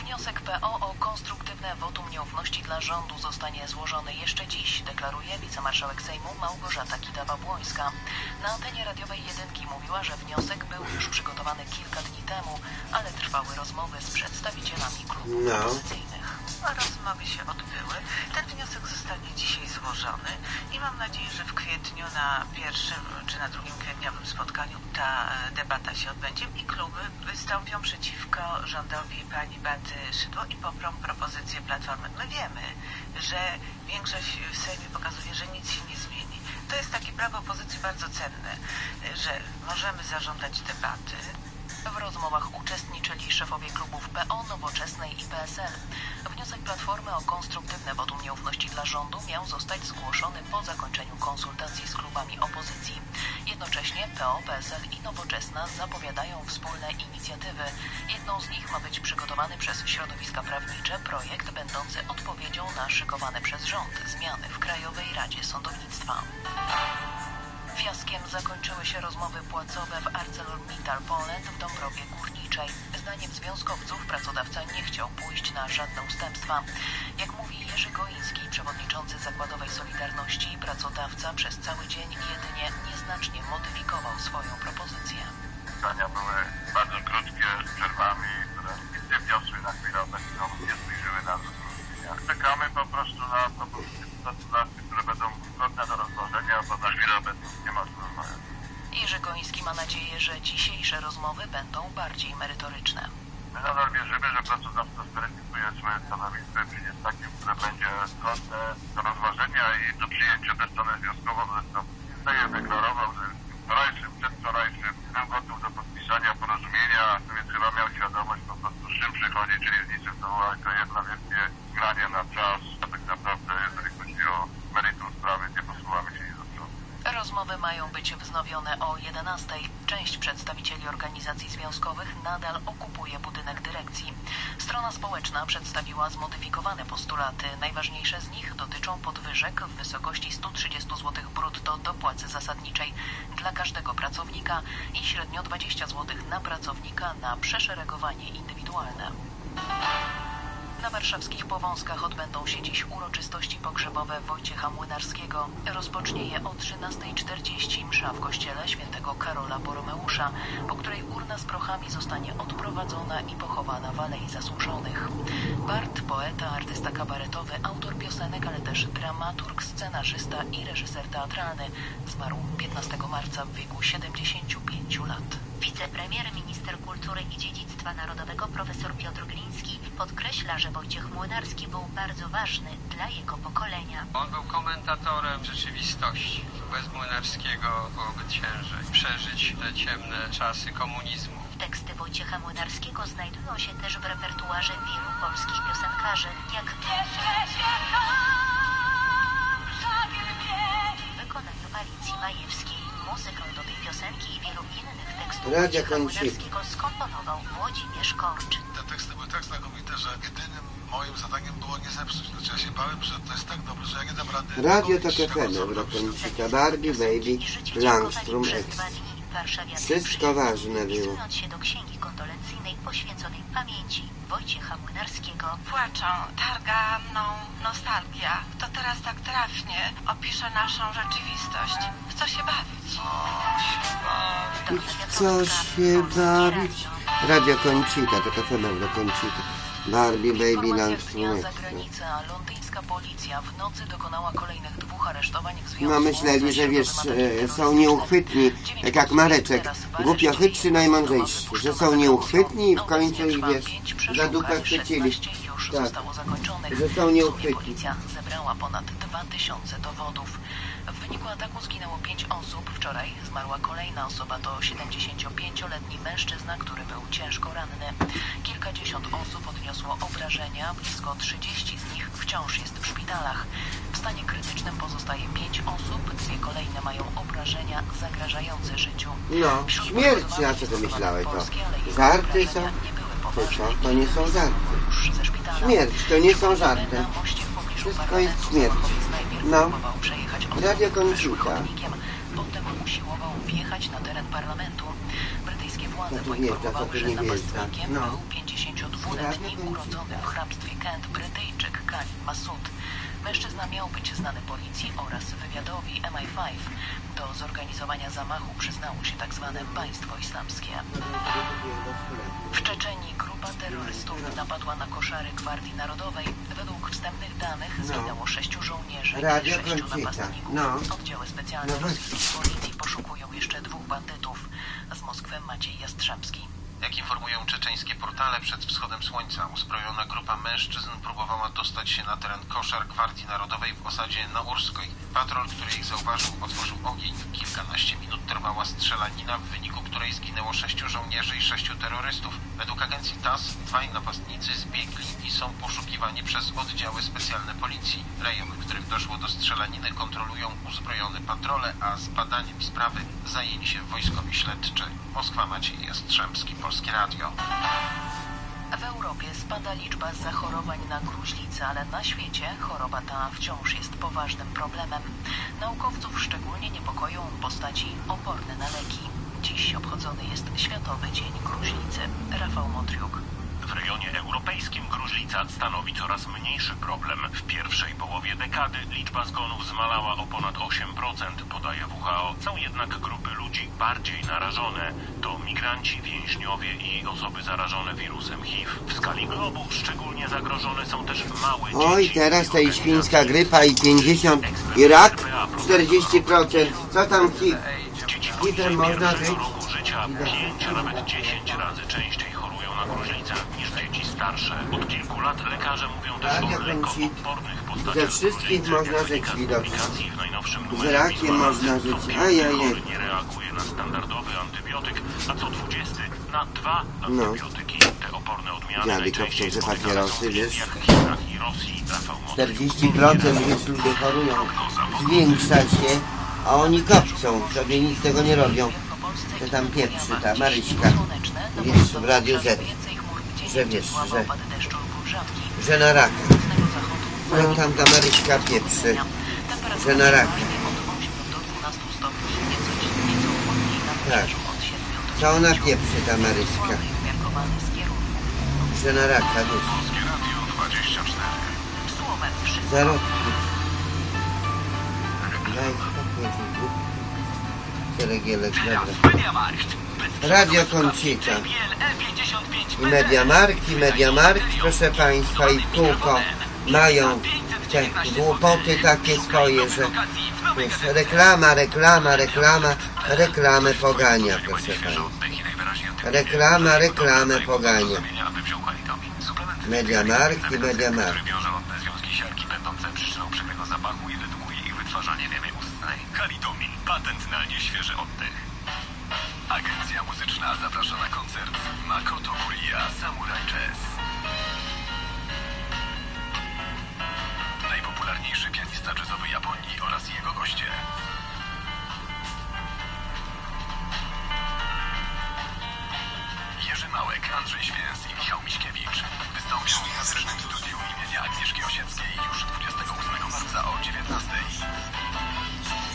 Wniosek PO o konstruktywne wotum nieufności dla rządu zostanie złożony jeszcze dziś, deklaruje wicemarszałek Sejmu Małgorzata Kidawa-Błońska. Na antenie radiowej jedynki mówiła, że wniosek był już przygotowany kilka dni temu, ale trwały rozmowy z przedstawicielami klubów No. opozycyjnych. Rozmowy się odbyły. Ten wniosek zostanie dzisiaj złożony i mam nadzieję, że w kwietniu na pierwszym czy na drugim kwietniowym spotkaniu ta e, debata się odbędzie i kluby wystąpią przeciwko rządowi pani Baty Szydło i poprą propozycję Platformy. My wiemy, że większość w Sejmie pokazuje, że nic się nie zmieni. To jest takie prawo opozycji bardzo cenne, że możemy zażądać debaty, W rozmowach uczestniczyli szefowie klubów PO, Nowoczesnej i PSL. Wniosek Platformy o konstruktywne wotum nieufności dla rządu miał zostać zgłoszony po zakończeniu konsultacji z klubami opozycji. Jednocześnie PO, PSL i Nowoczesna zapowiadają wspólne inicjatywy. Jedną z nich ma być przygotowany przez środowiska prawnicze projekt będący odpowiedzią na szykowane przez rząd zmiany w Krajowej Radzie Sądownictwa. Fiaskiem zakończyły się rozmowy płacowe w ArcelorMittal Poland w Dąbrowie Górniczej. Zdaniem związkowców pracodawca nie chciał pójść na żadne ustępstwa. Jak mówi Jerzy Goiński, przewodniczący Zakładowej Solidarności, pracodawca przez cały dzień jedynie nieznacznie modyfikował swoją propozycję. Zdania były bardzo krótkie, z przerwami, które nie wniosły na chwilę obecną, nie zbliżyły nas. Czekamy po prostu na propozycje pracodawcy, które będą godne do rozważenia, bo na chwilę obecną nie ma rozmawiać. Jerzy Goński ma nadzieję, że dzisiejsze rozmowy będą bardziej merytoryczne. My nadal wierzymy, że pracodawca zweryfikuje swoje stanowisko i przyjdzie z takim, które będzie godne do rozważenia i do przyjęcia przez stronę związkową. Zresztą Sejm deklarował, że wczorajszym, przedwczorajszym był gotów do podpisania porozumienia, więc chyba miał świadomość po prostu z czym przychodzi, czyli z niczym to była tylko jedna wielkie granie na czas, a tak naprawdę jeżeli chodzi o meritum sprawy, nie posuwamy się nie do przodu. Rozmowy mają być wznowione o 11. Część przedstawicieli organizacji związkowych nadal okupuje budynek dyrekcji. Strona społeczna przedstawiła zmodyfikowane postulaty. Najważniejsze z nich dotyczą podwyżek w wysokości 130 zł brutto do płacy zasadniczej dla każdego pracownika i średnio 20 zł na pracownika na przeszeregowanie indywidualne. Na warszawskich Powązkach odbędą się dziś uroczystości pogrzebowe Wojciecha Rozpocznie je o 13.40 msza w kościele świętego Karola Boromeusza, po której urna z prochami zostanie odprowadzona i pochowana w Alei Zasłużonych. Bart, poeta, artysta kabaretowy, autor piosenek, ale też dramaturg, scenarzysta i reżyser teatralny. Zmarł 15 marca w wieku 75 lat. Wicepremier, minister kultury i dziedzictwa narodowego profesor Piotr Gliński podkreśla, że Wojciech Młynarski był bardzo ważny dla jego pokolenia. On był komentatorem rzeczywistości. Bez Młynarskiego byłoby ciężej przeżyć te ciemne czasy komunizmu. Teksty Wojciecha Młynarskiego znajdują się też w repertuarze wielu polskich piosenkarzy, jak wykonaniu Alicji Majewskiej. Radia. Młynarskiego skomponował Włodzimierz Korcz. Te teksty były tak znakomite, że jedynym moim zadaniem było nie zepsuć. Znaczy ja się bałem, że to jest tak dobre, że ja nie dam rady... Radio Tok FM, Eurokończyka, Barbie, Baby, Langstrom, X. Wszystko ważne było. Się do księgi kondolencyjnej poświęconej pamięci Wojciecha Młynarskiego. Płaczą, targa mną nostalgia. To teraz tak trafnie opisze naszą rzeczywistość. W co się bawić? Co się bawić? Radio Kończyka, to FM Eurokończyka. Barbie, Baby, Informacja Langstrom, z X. zagranicy, a londyńska policja w nocy dokonała kolejnych dwóch aresztowań w związku No myśleli, że wiesz, e, są nieuchwytni, tak jak Mareczek. Głupio chytrzy najmądrzejsi, że są nieuchwytni i w końcu ich wiesz, za dupę chwycili. Tak, że są nieuchwytni. policja zebrała ponad 2000 dowodów. W wyniku ataku zginęło 5 osób. Wczoraj zmarła kolejna osoba. To 75-letni mężczyzna, który był ciężko ranny. Kilkadziesiąt osób odniosło obrażenia. Blisko 30 z nich wciąż jest w szpitalach. W stanie krytycznym pozostaje 5 osób. Dwie kolejne mają obrażenia zagrażające życiu. No, śmierć, a co ty myślałeś, to żarty są? Co? To nie są żarty. Śmierć, to nie są żarty. Wszystko jest śmierć. No, Radio Kończyka. Potem usiłował wjechać na teren parlamentu. Brytyjskie władze poinformowały, że napastnikiem No. był 52-letni urodzony w hrabstwie Kent Brytyjczyk Kalim Masud. Mężczyzna miał być znany policji oraz wywiadowi MI5. Do zorganizowania zamachu przyznało się tak zwane państwo islamskie. W Czeczenii grupa terrorystów napadła na koszary Gwardii Narodowej. Według wstępnych danych No. zginęło sześciu żołnierzy i sześciu napastników. No. Oddziały specjalne No rosyjskiej policji poszukują jeszcze dwóch bandytów. Z Moskwy Maciej Jastrzębski. Jak informują czeczeńskie portale, przed wschodem słońca uzbrojona grupa mężczyzn próbowała dostać się na teren koszar Gwardii Narodowej w osadzie Naurskiej. Patrol, który ich zauważył, otworzył ogień. Kilkanaście minut trwała strzelanina, w wyniku której zginęło sześciu żołnierzy i sześciu terrorystów. Według agencji TASS dwaj napastnicy zbiegli i są poszukiwani przez oddziały specjalne policji. Rejon, w którym doszło do strzelaniny, kontrolują uzbrojone patrole, a z badaniem sprawy zajęli się wojskowi śledczy. Moskwa Maciej Jastrzębski, Polskie Radio. W Europie spada liczba zachorowań na gruźlicę, ale na świecie choroba ta wciąż jest poważnym problemem. Naukowców szczególnie niepokoją postaci oporne na leki. Dziś obchodzony jest Światowy Dzień Gruźlicy. Rafał Motriuk. W rejonie europejskim gruźlica stanowi coraz mniejszy problem. W pierwszej połowie dekady liczba zgonów zmalała o ponad 8%, podaje WHO. Są jednak grupy ludzi bardziej narażone. To migranci, więźniowie i osoby zarażone wirusem HIV. W skali globu szczególnie zagrożone są też małe Oj, teraz i świńska grypa i 50 i rak 40%. Co tam hit? Hitem można żyć? roku życia 5, a nawet 10 razy częściej na gruźlicę niż dzieci starsze. Od kilku lat lekarze mówią też Tak, o lekkoodpornych Ze postaciach wszystkich gruźlicy. można z widocznie. numerze rakiem można piąty Ajajaj. nie reaguje na standardowy antybiotyk, a co 20 na dwa No. antybiotyki. Te oporne odmiany Dziady najczęściej spotykane są w Chinach i Rosji. Rafał Motyk. 40% wiesz, ludzie chorują. Zwiększa się A oni kopcą, sobie nic tego nie robią. To tam pieprzy ta Maryśka. Wiesz, w Radiu Z. Że wiesz, że, że na raka. No tam ta Maryśka pieprzy. Że na raka. Tak. Co ona pieprzy ta Maryśka? Że na raka, wiesz. Polskie Radio 24. Zarodki. Daj spokój. Ceregielek, dobra. Radio Koncita. I Mediamarkt, i Mediamarkt, proszę Państwa, i kółko mają te głupoty takie swoje, że wiesz, reklama, reklama, reklama, reklamę pogania, proszę Państwa. Reklama, reklamę pogania. Mediamarkt i Mediamarkt. Związki siarki będące przyczyną przykrego zapachu i redukuje ich wytwarzanie wiemy ustnej. Halitomin. Patent na nieświeży oddech. Agencja muzyczna zaprasza na koncert Makoto Kuria Samurai Jazz. Najpopularniejszy pianista jazzowy Japonii oraz jego goście. Jerzy Małek, Andrzej Święs i Michał Miśkiewicz wystąpią w muzycznym studiu imienia Agnieszki Osieckiej już 28 marca o 19.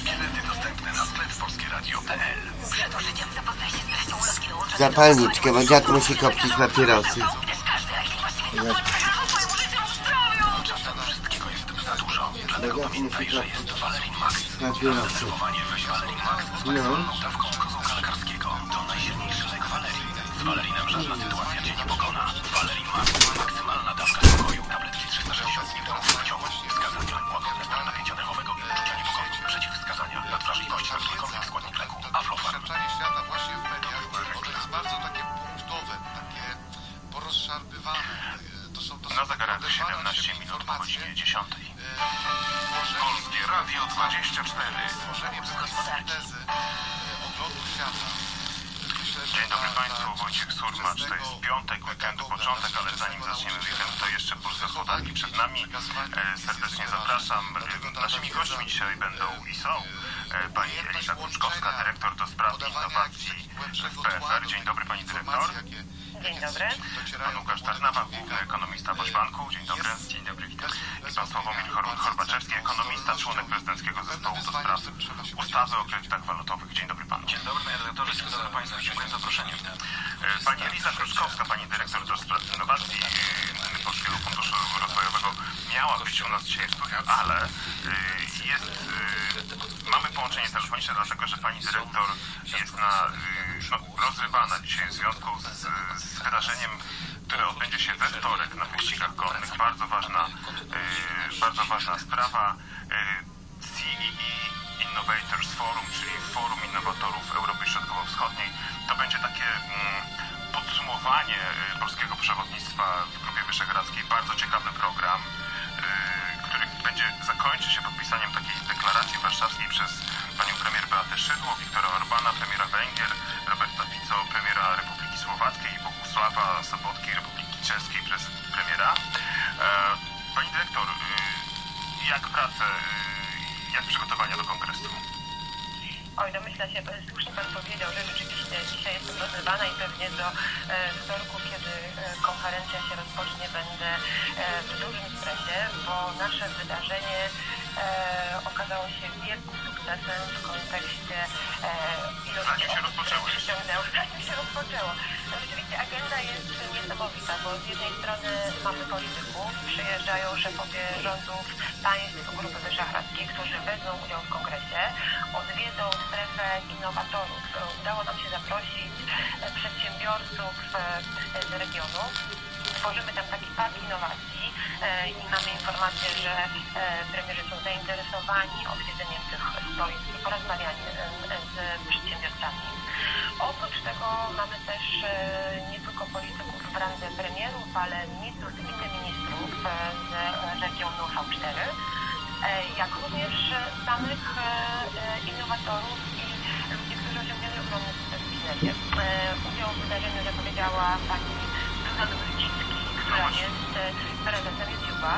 Bilety dostępne na sklep polskieradio.pl Przed użyciem zapoznaj się z treścią ulotki dołączonej Zapalniczkę, bo dziad musi kopcić papierosy. Czasem wszystkiego jest za dużo. Dlatego pamiętaj, że jest Valerin Max. Rezerwowanie weź Valerin Max z maksymalną dawką kozłka lekarskiego. To najsilniejszy lek Valerin. Z Valerinem żadna sytuacja cię nie pokona. Valerin Max. Konferencja się rozpocznie, będę e, w dużym stresie, bo nasze wydarzenie e, okazało się wielkim sukcesem w kontekście e, ilości się rozpoczęło ściągnęło. Zanim się rozpoczęło. Rzeczywiście agenda jest niesamowita, bo z jednej strony mamy polityków, przyjeżdżają szefowie rządów państw Grupy Wyszehradzkiej, którzy wezmą udział w kongresie, odwiedzą strefę innowatorów. Udało nam się zaprosić e, przedsiębiorców e, z regionu. Tworzymy tam taki park innowacji i mamy informację, że e, premierzy są zainteresowani odwiedzeniem tych stoisk i porozmawianiem e, z przedsiębiorcami. Oprócz tego mamy też e, nie tylko polityków w randze premierów, ale ministrów i wiceministrów e, z regionu V4, e, jak również e, samych e, e, innowatorów i ludzi, którzy osiągnęli ogromny sukces w biznesie. E, Udział w wydarzeniu zapowiedziała pani Zuzanna Wójcicki, która jest e, prezesem YouTube'a,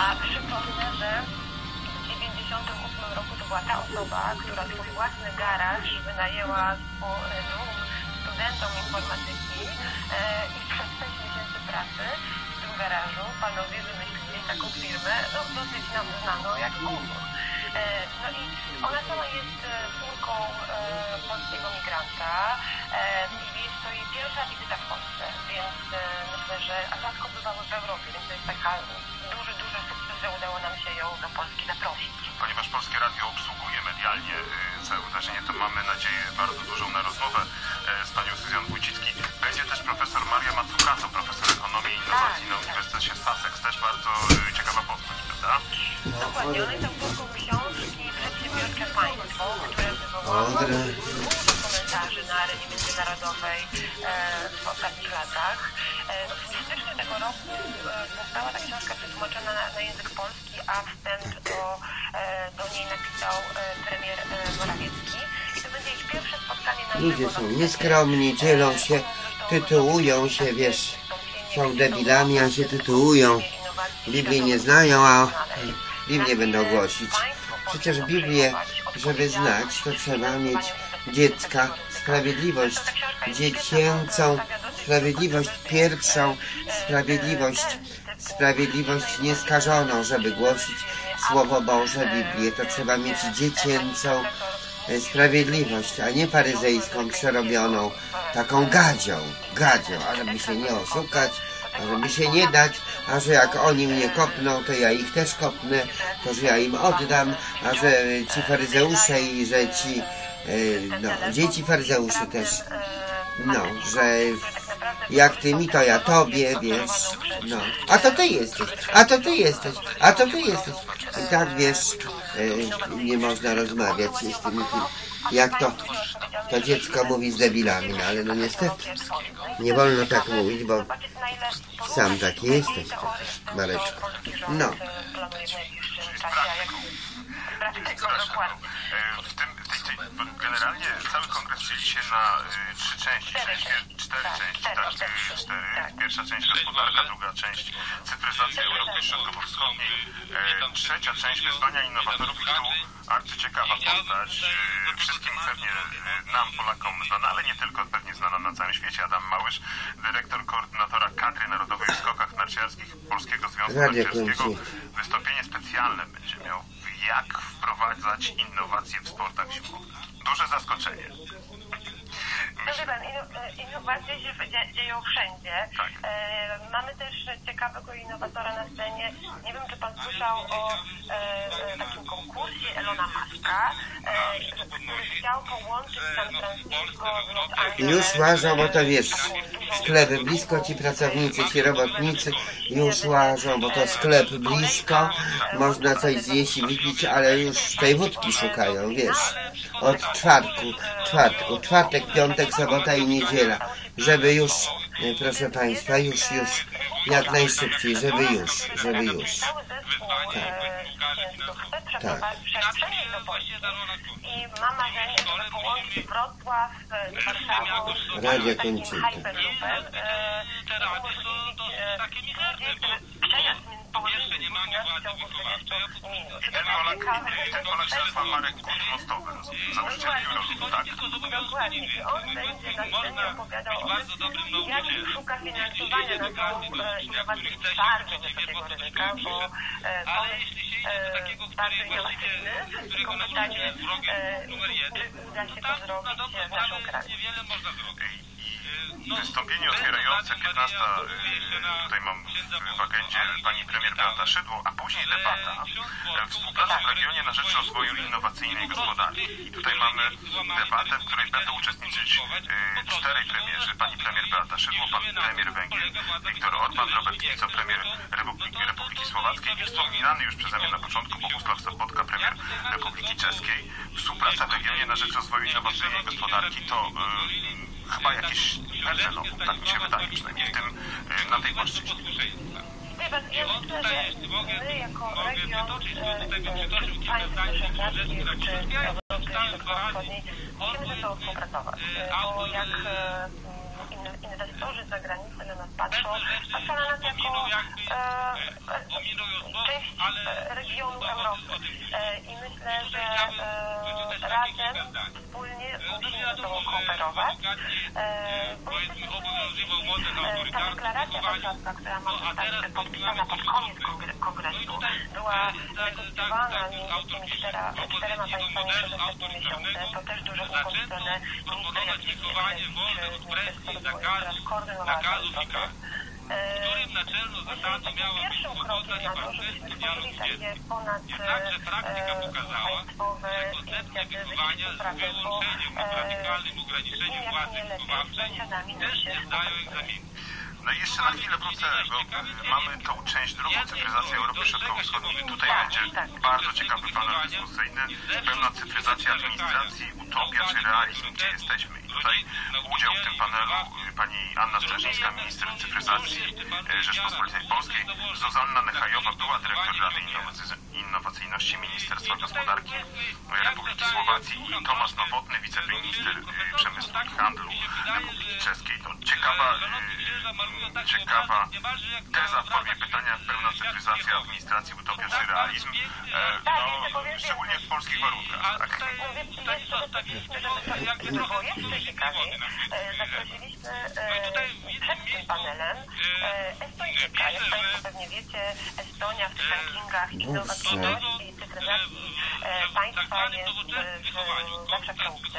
a przypomnę, że w 98 ubiegłym roku to była ta osoba, która swój własny garaż wynajęła studentom informatyki e, i przez 6 miesięcy pracy w tym garażu panowie wymyślili taką firmę, no dosyć nam znaną jak Google. No i ona sama jest e, córką polskiego migranta i jest to jej pierwsza wizyta w Polsce, więc e, myślę, że a rzadko bywały w Europie, więc to jest taka duży, duży sukces, że udało nam się ją do Polski zaprosić. Ponieważ Polskie Radio obsługuje medialnie y, całe wydarzenie, to mamy nadzieję bardzo dużą na rozmowę e, z panią Suzan Wójcicki. Będzie też profesor Maria Mazzucato, profesor ekonomii i innowacji na Uniwersytecie Sussex, też bardzo ciekawa postać, prawda? Dokładnie, one są autorką książki Przedsiębiorcze Państwo, które wywołało Komentarzy na arenie międzynarodowej e, w ostatnich latach. E, w styczniu tego roku e, została ta książka przetłumaczona na, na język polski, a wstęp do, e, do niej napisał premier Morawiecki. I to będzie ich pierwsze spotkanie na Ludzie są nieskromni, dzielą się, tytułują się, wiesz, są debilami, a się tytułują. Biblii nie znają, a Biblię będą głosić. Przecież Biblię, żeby znać, to trzeba mieć dziecka, sprawiedliwość dziecięcą, sprawiedliwość pierwszą, sprawiedliwość, sprawiedliwość nieskażoną, żeby głosić Słowo Boże, Biblię, to trzeba mieć dziecięcą e, sprawiedliwość, a nie paryzejską, przerobioną, taką gadzią, gadzią, a żeby się nie oszukać, a żeby się nie dać, a że jak oni mnie kopną, to ja ich też kopnę, to że ja im oddam, a że ci faryzeusze i że ci, no, dzieci faryzeuszy też, no, że jak ty mi, to ja tobie, wiesz, no. A to ty jesteś, a to ty jesteś, a to ty jesteś. I tak, wiesz, e, nie można rozmawiać z tymi, tym, jak to, to dziecko mówi z debilami, no ale no niestety, nie wolno tak mówić, bo sam taki jesteś, Mareczko. No. E, W tym, w tej, tej, generalnie cały kongres dzieli się na y, trzy części, cztery części, tak, y, cztery. Pierwsza część gospodarka, druga część cyfryzacja Europy Środkowo-Wschodniej, e, trzecia część wyzwania innowatorów i tu arcyciekawa postać, wszystkim pewnie nam, Polakom znana, ale nie tylko, pewnie znana na całym świecie, Adam Małysz, dyrektor koordynatora kadry narodowej w skokach narciarskich Polskiego Związku Narciarskiego. Specjalne będzie miał jak wprowadzać innowacje w sportach zimowych. Duże zaskoczenie. Proszę pan, e, innowacje się dzie- dzieją wszędzie. E, mamy też ciekawego innowatora na scenie. Nie wiem, czy pan słyszał o e, takim konkursie Elona Muska, e, który chciał połączyć San Francisco z Los Angeles. Już łażą, bo to wiesz, sklepy blisko, ci pracownicy, ci robotnicy już łażą, bo to sklep blisko, można coś zjeść i wypić, ale już tej wódki szukają, wiesz, od czwartku, czwartku, czwartek, piątek, sobota i niedziela, żeby już, e, proszę Państwa, już, już, jak najszybciej, żeby już, żeby już. Tak. Tak. Polski i mam połączyć Wrocław z Warszawą z Radio takim końcówka. hyperloopem e, i umożliwić e, ludzie, którzy przejazd między połączonymi w ciągu 20 minut. Ten Polak, ten Polak się nazywa Marek Mostowy, założyciel Eurolu, tak? Dokładnie. On będzie na scenie opowiadał o tym, jak szuka finansowania na tą e, innowację bardzo wysokiego ryzyka, bo e, pomysł e, bardzo innowacyjny, tylko pytanie, e, czy uda się to zrobić w naszym kraju. Wystąpienie otwierające 15, y, tutaj mam w agendzie pani premier Beata Szydło, a później debata współpraca w regionie na rzecz rozwoju innowacyjnej gospodarki. I tutaj mamy debatę, w której będą uczestniczyć y, czterej premierzy, pani premier Beata Szydło, pan premier Węgier Viktor Orban, Robert Fico, premier Republiki, Republiki Słowackiej i wspominany już przeze mnie na początku Bogusław Sobotka, premier Republiki Czeskiej. Współpraca w regionie na rzecz rozwoju innowacyjnej gospodarki to y, chyba jakieś pewne nowum, tak mi się wydaje, przynajmniej w tym, y, na tej płaszczyźnie. E, Europy Środkowo-Wschodniej musimy ze sobą współpracować, e, bo e, inwestorzy zagraniczni na nas patrzą, patrzą na nas jako e, e, część e, regionu Europy. E, I myślę, że e, razem, wspólnie musimy ze sobą kooperować. E, bo jesteśmy silniejsi. E, ta deklaracja warszawska, która ma zostać podpisana pod koniec kongre- kongresu, była negocjowana między tymi czterema państwami przez ostatnie miesiące. To też duży ukłon w stronę ministra Jadwigi Emilewicz, Ministerstwa Rozwoju, która skoordynowała ten proces. E, Myślę, że takim pierwszym krokiem na to, żebyśmy stworzyli takie ponad e, państwowe inicjatywy i współpracę, bo e, im jak nie lepiej z jeszcze na chwilę wrócę, bo mamy tą część drugą, cyfryzacja Europy Środkowo-Wschodniej. Tutaj będzie bardzo ciekawy panel dyskusyjny. Pełna cyfryzacja administracji, utopia czy realizm, gdzie jesteśmy. I tutaj udział w tym panelu pani Anna Strażyńska, minister cyfryzacji e, Rzeczpospolitej Polskiej, Zuzanna Nechajowa, była dyrektor Rady Innowacy- Innowacyjności Ministerstwa Gospodarki Republiki Słowacji i Tomasz Nowotny, wiceminister przemysłu i handlu Republiki Czeskiej. To ciekawa, ciekawa teza w formie pytania, pełna cyfryzacja administracji, utopia czy realizm, e, no, szczególnie w polskich warunkach. Tak? żeby było jeszcze ciekawiej, e, zaprosiliśmy e, przed tym panelem e, Estończyka. Jak Państwo pewnie wiecie, Estonia w tych rankingach innowacyjności i cyfryzacji państwa jest w, w w czołówce.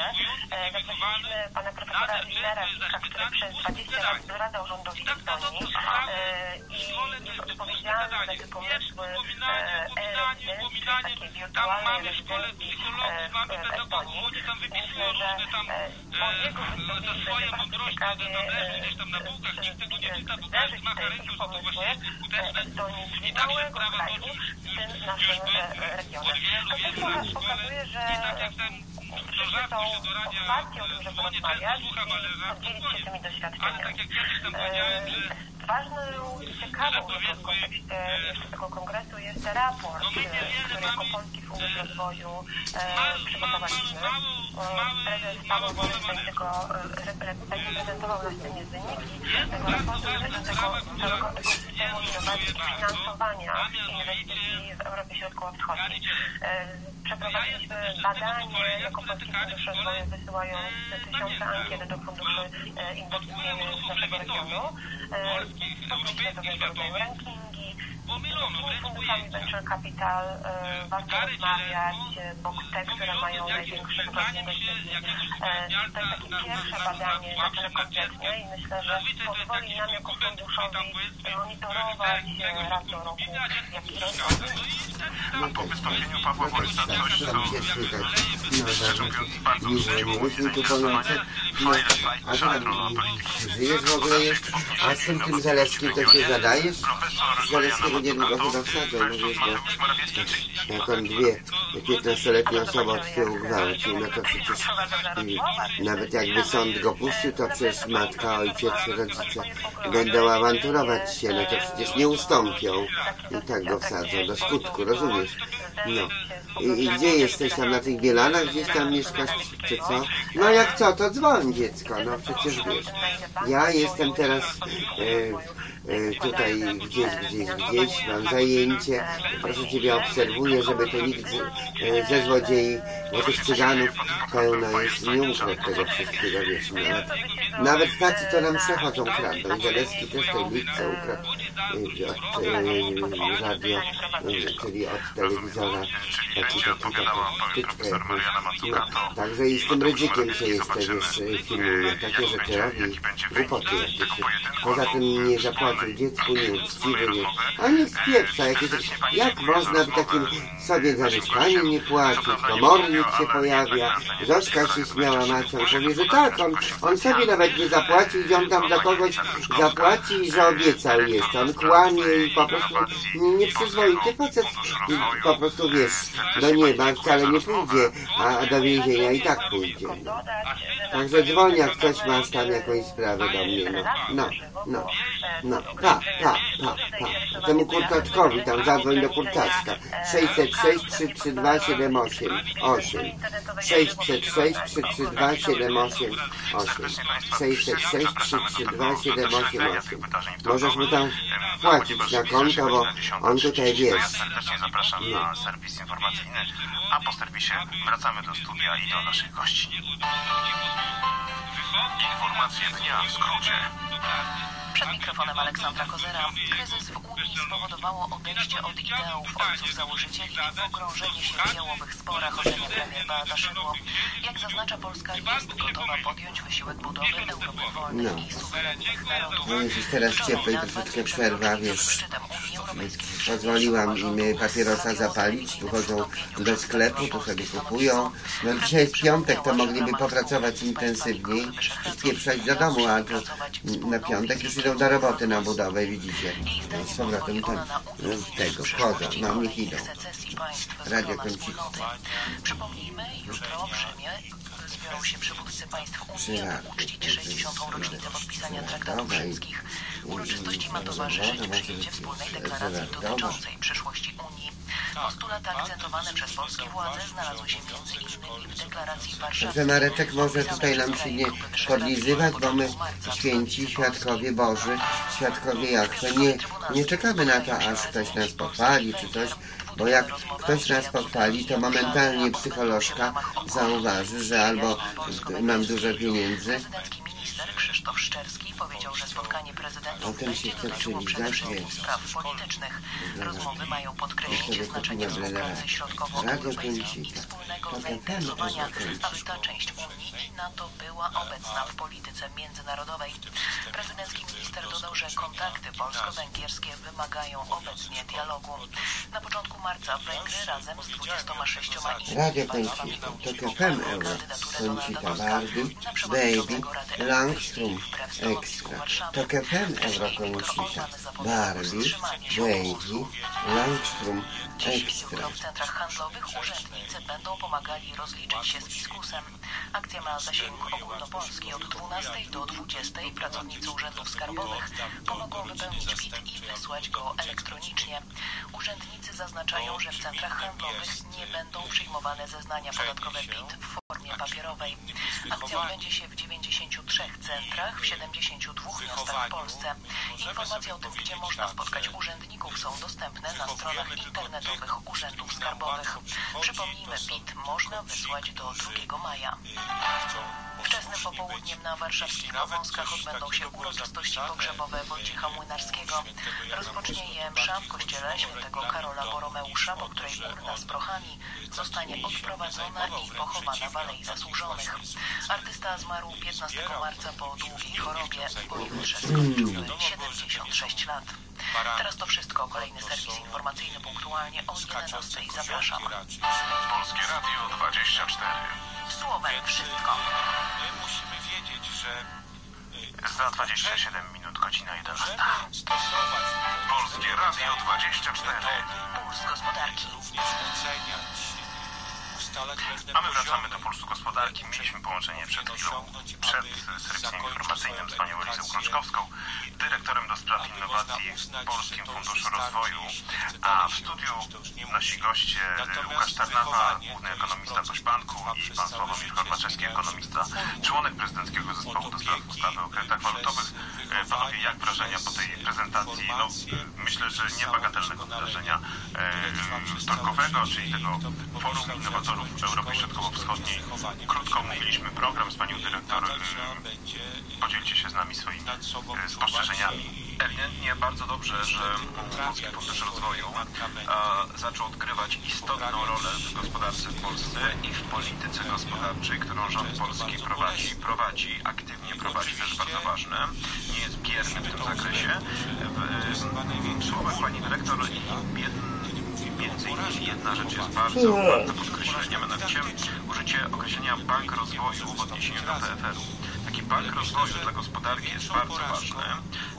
E, Zaprosiliśmy pana profesora Lilera Wika, który przez 20 lat doradzał rządowi Estonii e, i jest odpowiedzialny za te pomysły e, e-rezydencji, takiej wirtualnej rezydencji e, w w Estonii. Myślę, że e, po jego wystąpieniu będzie bardzo ciekawie e, e, zderzyć te ich pomysły e, Estonii z całego kraju z tym naszym e, regionem. Też pokazuje, że wszyscy są otwarci o tym, żeby rozmawiać i podzielić się tymi doświadczeniami. E, Ważną i ciekawą kontekście jeszcze tego kongresu jest raport, e, który jako Polski Fundusz Rozwoju e, przygotowaliśmy. E, Prezes Paweł Borys będzie go e, repre- będzie prezentował na scenie wyniki tego raportu dotyczącego całego ekosystemu innowacji i finansowania inwestycji w Europie Środkowo-Wschodniej. E, Przeprowadziliśmy badanie jako Polski Fundusz Rozwoju wysyłając tysiące ankiet do funduszy e, inwestycyjnych z naszego regionu. E, Podnieśli sobie źródeł funduszami Venture Capital e, warto rozmawiać, e, bo te, które mają największe. E, to jest takie pierwsze badanie na tyle kompletnie i myślę, że pozwoli nam jako funduszowi monitorować e, raz do roku, jaki rozwój A po wystąpieniu Pawła Borysa coś, co szczerze mówiąc bardzo Nie wzbudziło moje mieliśmy tu pomiędzy. No, a tam żyjesz w ogóle jeszcze? A z tym, tym Zalewskim to się zadajesz? Zalewskiego niedługo chyba wsadzą, no wiesz, bo on dwie 15-letnie osoby od tyłu gwałcił, no to przecież i, nawet jakby sąd go puścił, to przecież matka, ojciec, rodzice będą awanturować się, no to przecież nie ustąpią i tak go wsadzą do skutku, rozumiesz? No. I, I gdzie jesteś tam na tych Bielanach? Gdzieś tam mieszkasz, czy co? No jak co, to dzwoń dziecko, no przecież wiesz. Ja jestem teraz e, tutaj gdzieś, gdzieś, gdzieś, mam zajęcie. Proszę Ciebie obserwuję, żeby tu nikt e, ze złodziei, bo tych cyganów pełno jest, nie ukradł tego wszystkiego, wiesz, no, nawet, nawet tacy, to nam przechodzą, kradną. Zaleski też tej Litce ukradł e, od e, radio, e, czyli od telewizora. Taki, taki, taką sztuczkę. No, także i z tym ryzykiem się jeszcze, wiesz, filmuje. Takie rzeczy robi, głupoty jakieś. Poza tym nie zapłacił dziecku, nieuczciwy, nie. A nie spieprza jakieś... Jak można w takim sobie za nie płacić? Komornik się pojawia, Zośka się śmiała Macią, mówi, że tak, on, on sobie nawet nie zapłacił i on tam dla kogoś zapłaci i że obiecał jeszcze. On kłamie i po prostu nieprzyzwoity facet po prostu wiesz, do nieba wcale nie pójdzie, a do więzienia i tak pójdzie. No. Także dzwoń, jak coś masz tam jakąś sprawę do mnie, no, no, no. No, tak, tak, tak, tak. Temu kurczaczkowi tam zadzwoń do kurczaczka. 606 332 78 8 606 332 78 8 606 332 788 Możesz mu tam wpłacić na konto, bo on tutaj Ja wiesz. serdecznie zapraszam na serwis informacyjny, a po serwisie wracamy do studia i do naszych gości. Informacje dnia w skrócie. Przed mikrofonem Aleksandra Kozera. Kryzys w Unii spowodowało odejście od ideałów ojców założycieli i pogrążenie się w jałowych sporach, ocenia premier Beata Szydło. Jak zaznacza Polska jest gotowa podjąć wysiłek budowy Europy wolnych No. i suwerennych narodów. No jest teraz ciepło i troszeczkę przerwa, wiesz. Pozwoliłam im papierosa zapalić, tu chodzą do sklepu, tu sobie kupują. No dzisiaj jest piątek, to mogliby popracować intensywniej i spieprzać do domu, a to na piątek już idą do roboty na budowę, widzicie. No, z powrotem tam no, tego, wchodzą, no niech idą. Radio wspólnoty. Przypomnijmy, jutro w Rzymie zbiorą się przywódcy państw Unii, aby uczcić 60. rocznicę podpisania traktatów rzymskich. Uroczystości ma towarzyszyć przyjęcie wspólnej deklaracji dotyczącej przyszłości Unii. Postulaty akcentowane przez polskie władze znalazły się między innymi w deklaracji warszawskiej. Mareczek może tutaj nam się nie podlizywać, bo my święci, świadkowie Boży, świadkowie Jachwę, nie, nie czekamy na to, aż ktoś nas pochwali czy coś, bo jak ktoś nas pochwali, to momentalnie psycholożka zauważy, że albo mam dużo pieniędzy, minister Krzysztof Szczerski powiedział, że spotkanie prezydentów będzie dotyczyło przede wszystkim spraw politycznych. Rozmowy mają podkreślić znaczenie współpracy Radio środkowo-europejskiej i wspólnego To zainteresowania, aby ta część Unii i NATO była obecna w polityce międzynarodowej. Prezydencki minister dodał, że kontakty polsko-węgierskie wymagają obecnie dialogu. Na początku marca Węgry razem z 26 Radio innymi państwami Końcika, to KFM Euro, Końcika Barbie, Baby, Langstrom Extra, to KFM Euro Końcika, Barbie, Baby, Langstrom. Jutro w centrach handlowych urzędnicy będą pomagali rozliczyć się z fiskusem. Akcja ma zasięg ogólnopolski. Od 12 do 20 pracownicy urzędów skarbowych pomogą wypełnić PIT i wysłać go elektronicznie. Urzędnicy zaznaczają, że w centrach handlowych nie będą przyjmowane zeznania podatkowe PIT w formie papierowej. Akcja odbędzie się w 93 centrach w 72 miastach w Polsce. Informacje o tym, gdzie można spotkać urzędników są dostępne na stronach internetowych urzędów skarbowych. Przypomnijmy, PIT można wysłać do 2 maja. Wczesnym popołudniem na warszawskich Powązkach odbędą się uroczystości pogrzebowe Wojciecha Młynarskiego. Rozpocznie je msza w kościele świętego Karola Boromeusza, po której urna z prochami zostanie odprowadzona i pochowana w Alei Zasłużonych. Artysta zmarł 15 marca po długiej chorobie. Pojutrze skończyłby 76 lat. Teraz to wszystko. Kolejny serwis informacyjny punktualnie o 11. Zapraszam. Polskie Radio 24. Słowem wszystko. My musimy wiedzieć, że Za 27 minut, godzina 11. stosować Polskie Radio 24. Puls gospodarki. również oceniać, A my wracamy do Pulsu Gospodarki. Mieliśmy połączenie przed chwilą, przed serwisem informacyjnym z panią Elizą Krączkowską, dyrektorem do spraw innowacji w Polskim Funduszu Rozwoju. A w studiu nasi goście Łukasz Tarnawa, główny ekonomista Pośpanku i pan Sławomir Korbaczewski, ekonomista, członek prezydenckiego zespołu do spraw ustawy o kredytach walutowych. E, Panowie, jak wrażenia po tej prezentacji? No, myślę, że niebagatelnego wydarzenia e, wtorkowego, czyli tego Forum Innowatorów Europy Środkowo-Wschodniej. Krótko mówiliśmy program z panią dyrektor. E, Podzielcie się z nami swoimi e, spostrzeżeniami. Ewidentnie bardzo dobrze, że Polski Fundusz Rozwoju e, zaczął odgrywać istotną rolę w gospodarce w Polsce i w polityce gospodarczej, którą rząd polski prowadzi. Prowadzi, aktywnie prowadzi, jest bardzo ważne. Nie jest bierny w tym zakresie. W, w słowach pani dyrektor innymi jedna rzecz jest bardzo warta podkreślenia, mianowicie użycie określenia bank rozwoju w odniesieniu do PFR-u. Taki bank rozwoju dla gospodarki jest bardzo ważny.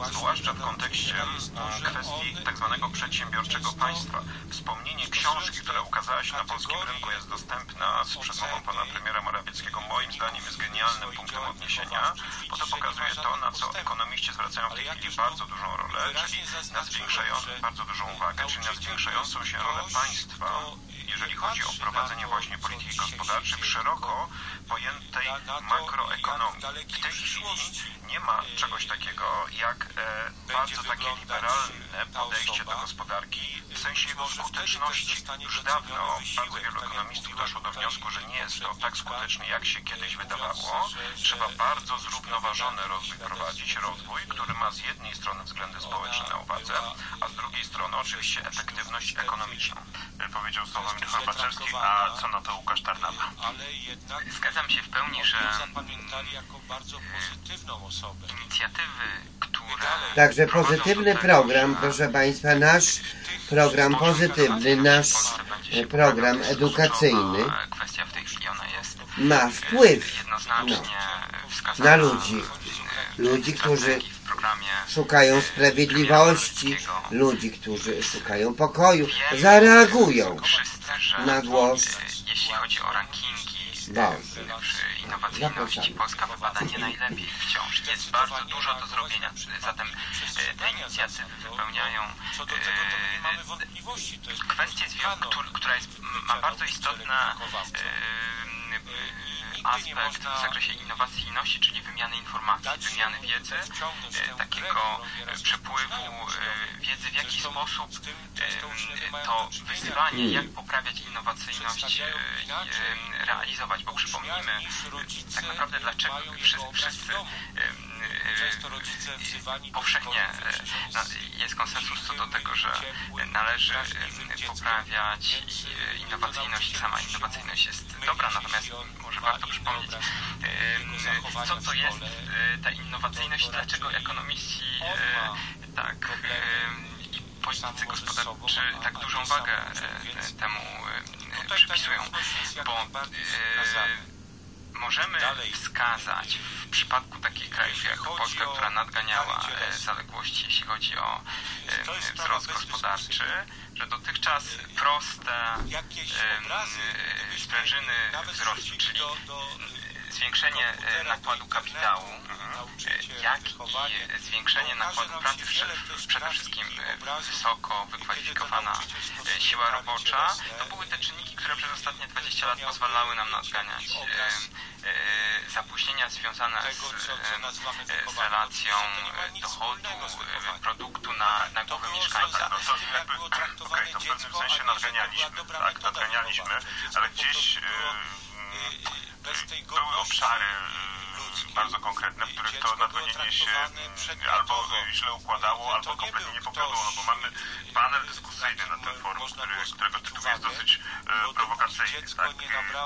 Zwłaszcza w kontekście mm, kwestii tak zwanego przedsiębiorczego państwa. Wspomnienie książki, która ukazała się na polskim rynku, jest dostępna z przesłową pana premiera Morawieckiego, moim zdaniem jest genialnym punktem odniesienia, bo to pokazuje to, na co ekonomiści zwracają w tej chwili bardzo dużą rolę, czyli na zwiększającą, bardzo dużą uwagę, czyli na zwiększającą się rolę państwa jeżeli chodzi o prowadzenie właśnie polityki gospodarczej w szeroko pojętej makroekonomii. W tej chwili nie ma czegoś takiego jak e, bardzo takie liberalne podejście do gospodarki w sensie jego skuteczności. Już dawno bardzo wielu ekonomistów doszło do wniosku, że nie jest to tak skuteczne, jak się kiedyś wydawało. Trzeba bardzo zrównoważony rozwój prowadzić, rozwój, który ma z jednej strony względy społeczne na uwadze, a z drugiej strony oczywiście efektywność ekonomiczną. Powiedział słowa Michał Baczewski, a co na to Łukasz Tarnawa? Zgadzam się w pełni, że inicjatywy, które Także pozytywny program, proszę Państwa, nasz program pozytywny, nasz e, program edukacyjny ma wpływ no, na ludzi. Ludzi, którzy szukają sprawiedliwości, ludzi, którzy szukają pokoju, zareagują na głos jeśli chodzi o Boże. przy innowacyjności Polska wypada nie najlepiej wciąż. Jest bardzo dużo do zrobienia. Zatem e, te inicjatywy wypełniają e, kwestię, która jest, ma bardzo istotna e, aspekt w zakresie innowacyjności, czyli wymiany informacji, wymiany wiedzy, e, takiego e, przepływu e, wiedzy, w jaki sposób to wyzwanie, jak poprawiać innowacyjność realizować, bo przypomnijmy tak naprawdę dlaczego wszyscy, wszyscy e, e, powszechnie e, jest konsensus co do tego, że należy e, poprawiać i, e, innowacyjność i sama innowacyjność jest dobra, natomiast może warto przypomnieć, co to jest ta innowacyjność, dlaczego ekonomiści tak i politycy gospodarczy tak dużą wagę temu e, przypisują, bo możemy wskazać w przypadku takich krajów jak Polska, która nadganiała e, zaległości, jeśli chodzi o e, wzrost gospodarczy, że dotychczas proste e, sprężyny wzrostu, czyli zwiększenie e, nakładu kapitału, e, jak i zwiększenie nakładu pracy, prze- przede wszystkim e, wysoko wykwalifikowana siła robocza, to były te czynniki, które przez ostatnie 20 lat pozwalały nam nadganiać zapóźnienia związane z, z relacją dochodu, produktu na, na głowę mieszkańca. No to jakby, okej, to w pewnym sensie nadganialiśmy, tak, nadganialiśmy, ale gdzieś mm, były obszary e, bardzo konkretne, w których to nadgonienie się albo źle układało, albo kompletnie nie powiodło, no bo mamy panel dyskusyjny na tym forum, który, którego tytuł jest dosyć e, prowokacyjny, tak,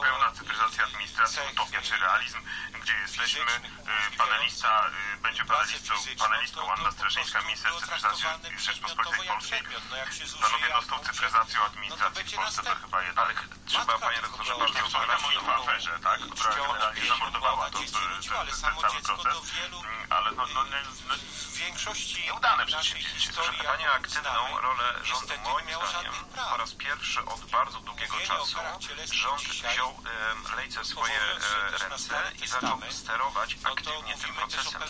pełna cyfryzacja administracji, utopia czy realizm, gdzie jesteśmy, e, panelista e, będzie panelistą, panelistką Anna Straszyńska, minister cyfryzacji Rzeczpospolitej Polskiej. Panowie, no z tą cyfryzacją administracji w Polsce to chyba jednak trzeba, panie redaktorze, bardzo uważać w aferze, tak, która zamordowała to, ten, ten cały proces, ale no, no, no, no większości nieudane przedsięwzięcie. Proszę pytania o aktywną rolę rządu, moim zdaniem, po raz pierwszy od bardzo długiego czasu rząd wziął e, lejce w swoje e, ręce i zaczął sterować aktywnie tym procesem.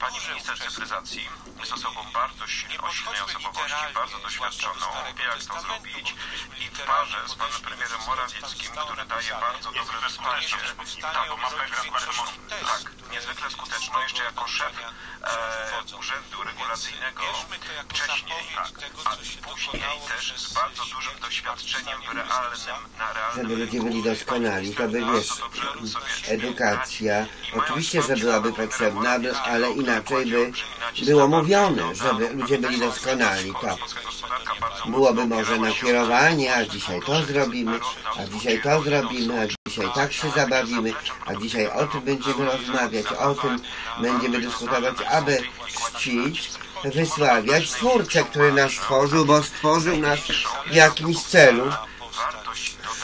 Pani minister cyfryzacji jest osobą bardzo silnie, o silnej osobowości, bardzo doświadczoną, wie jak to zrobić. i w parze z panem premierem Morawieckim, który daje bardzo dobre wsparcie, tak, bo ma tak, niezwykle skuteczną, jeszcze jako szef e, Urzędu Regulacyjnego wcześniej, tak, a później też z bardzo dużym doświadczeniem w realnym, na realnym żeby ludzie byli doskonali, to by wiesz, edukacja, oczywiście, że byłaby potrzebna, ale inaczej by było mówione, żeby ludzie byli doskonali, to byłoby może nakierowanie, a dzisiaj to zrobimy, a dzisiaj to zrobimy, a dzisiaj tak się zabawimy, a dzisiaj o tym będziemy rozmawiać, o tym będziemy dyskutować, aby czcić, wysławiać Twórcę, który nas stworzył, bo stworzył nas w jakimś celu,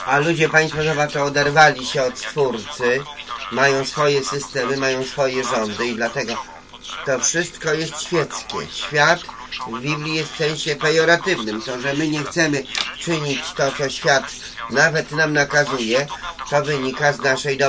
a ludzie państwo zobaczą, oderwali się od Stwórcy, mają swoje systemy, mają swoje rządy i dlatego To wszystko jest świeckie. Świat w Biblii jest w sensie pejoratywnym. To, że my nie chcemy czynić to, co świat nawet nam nakazuje, to wynika z naszej dobrej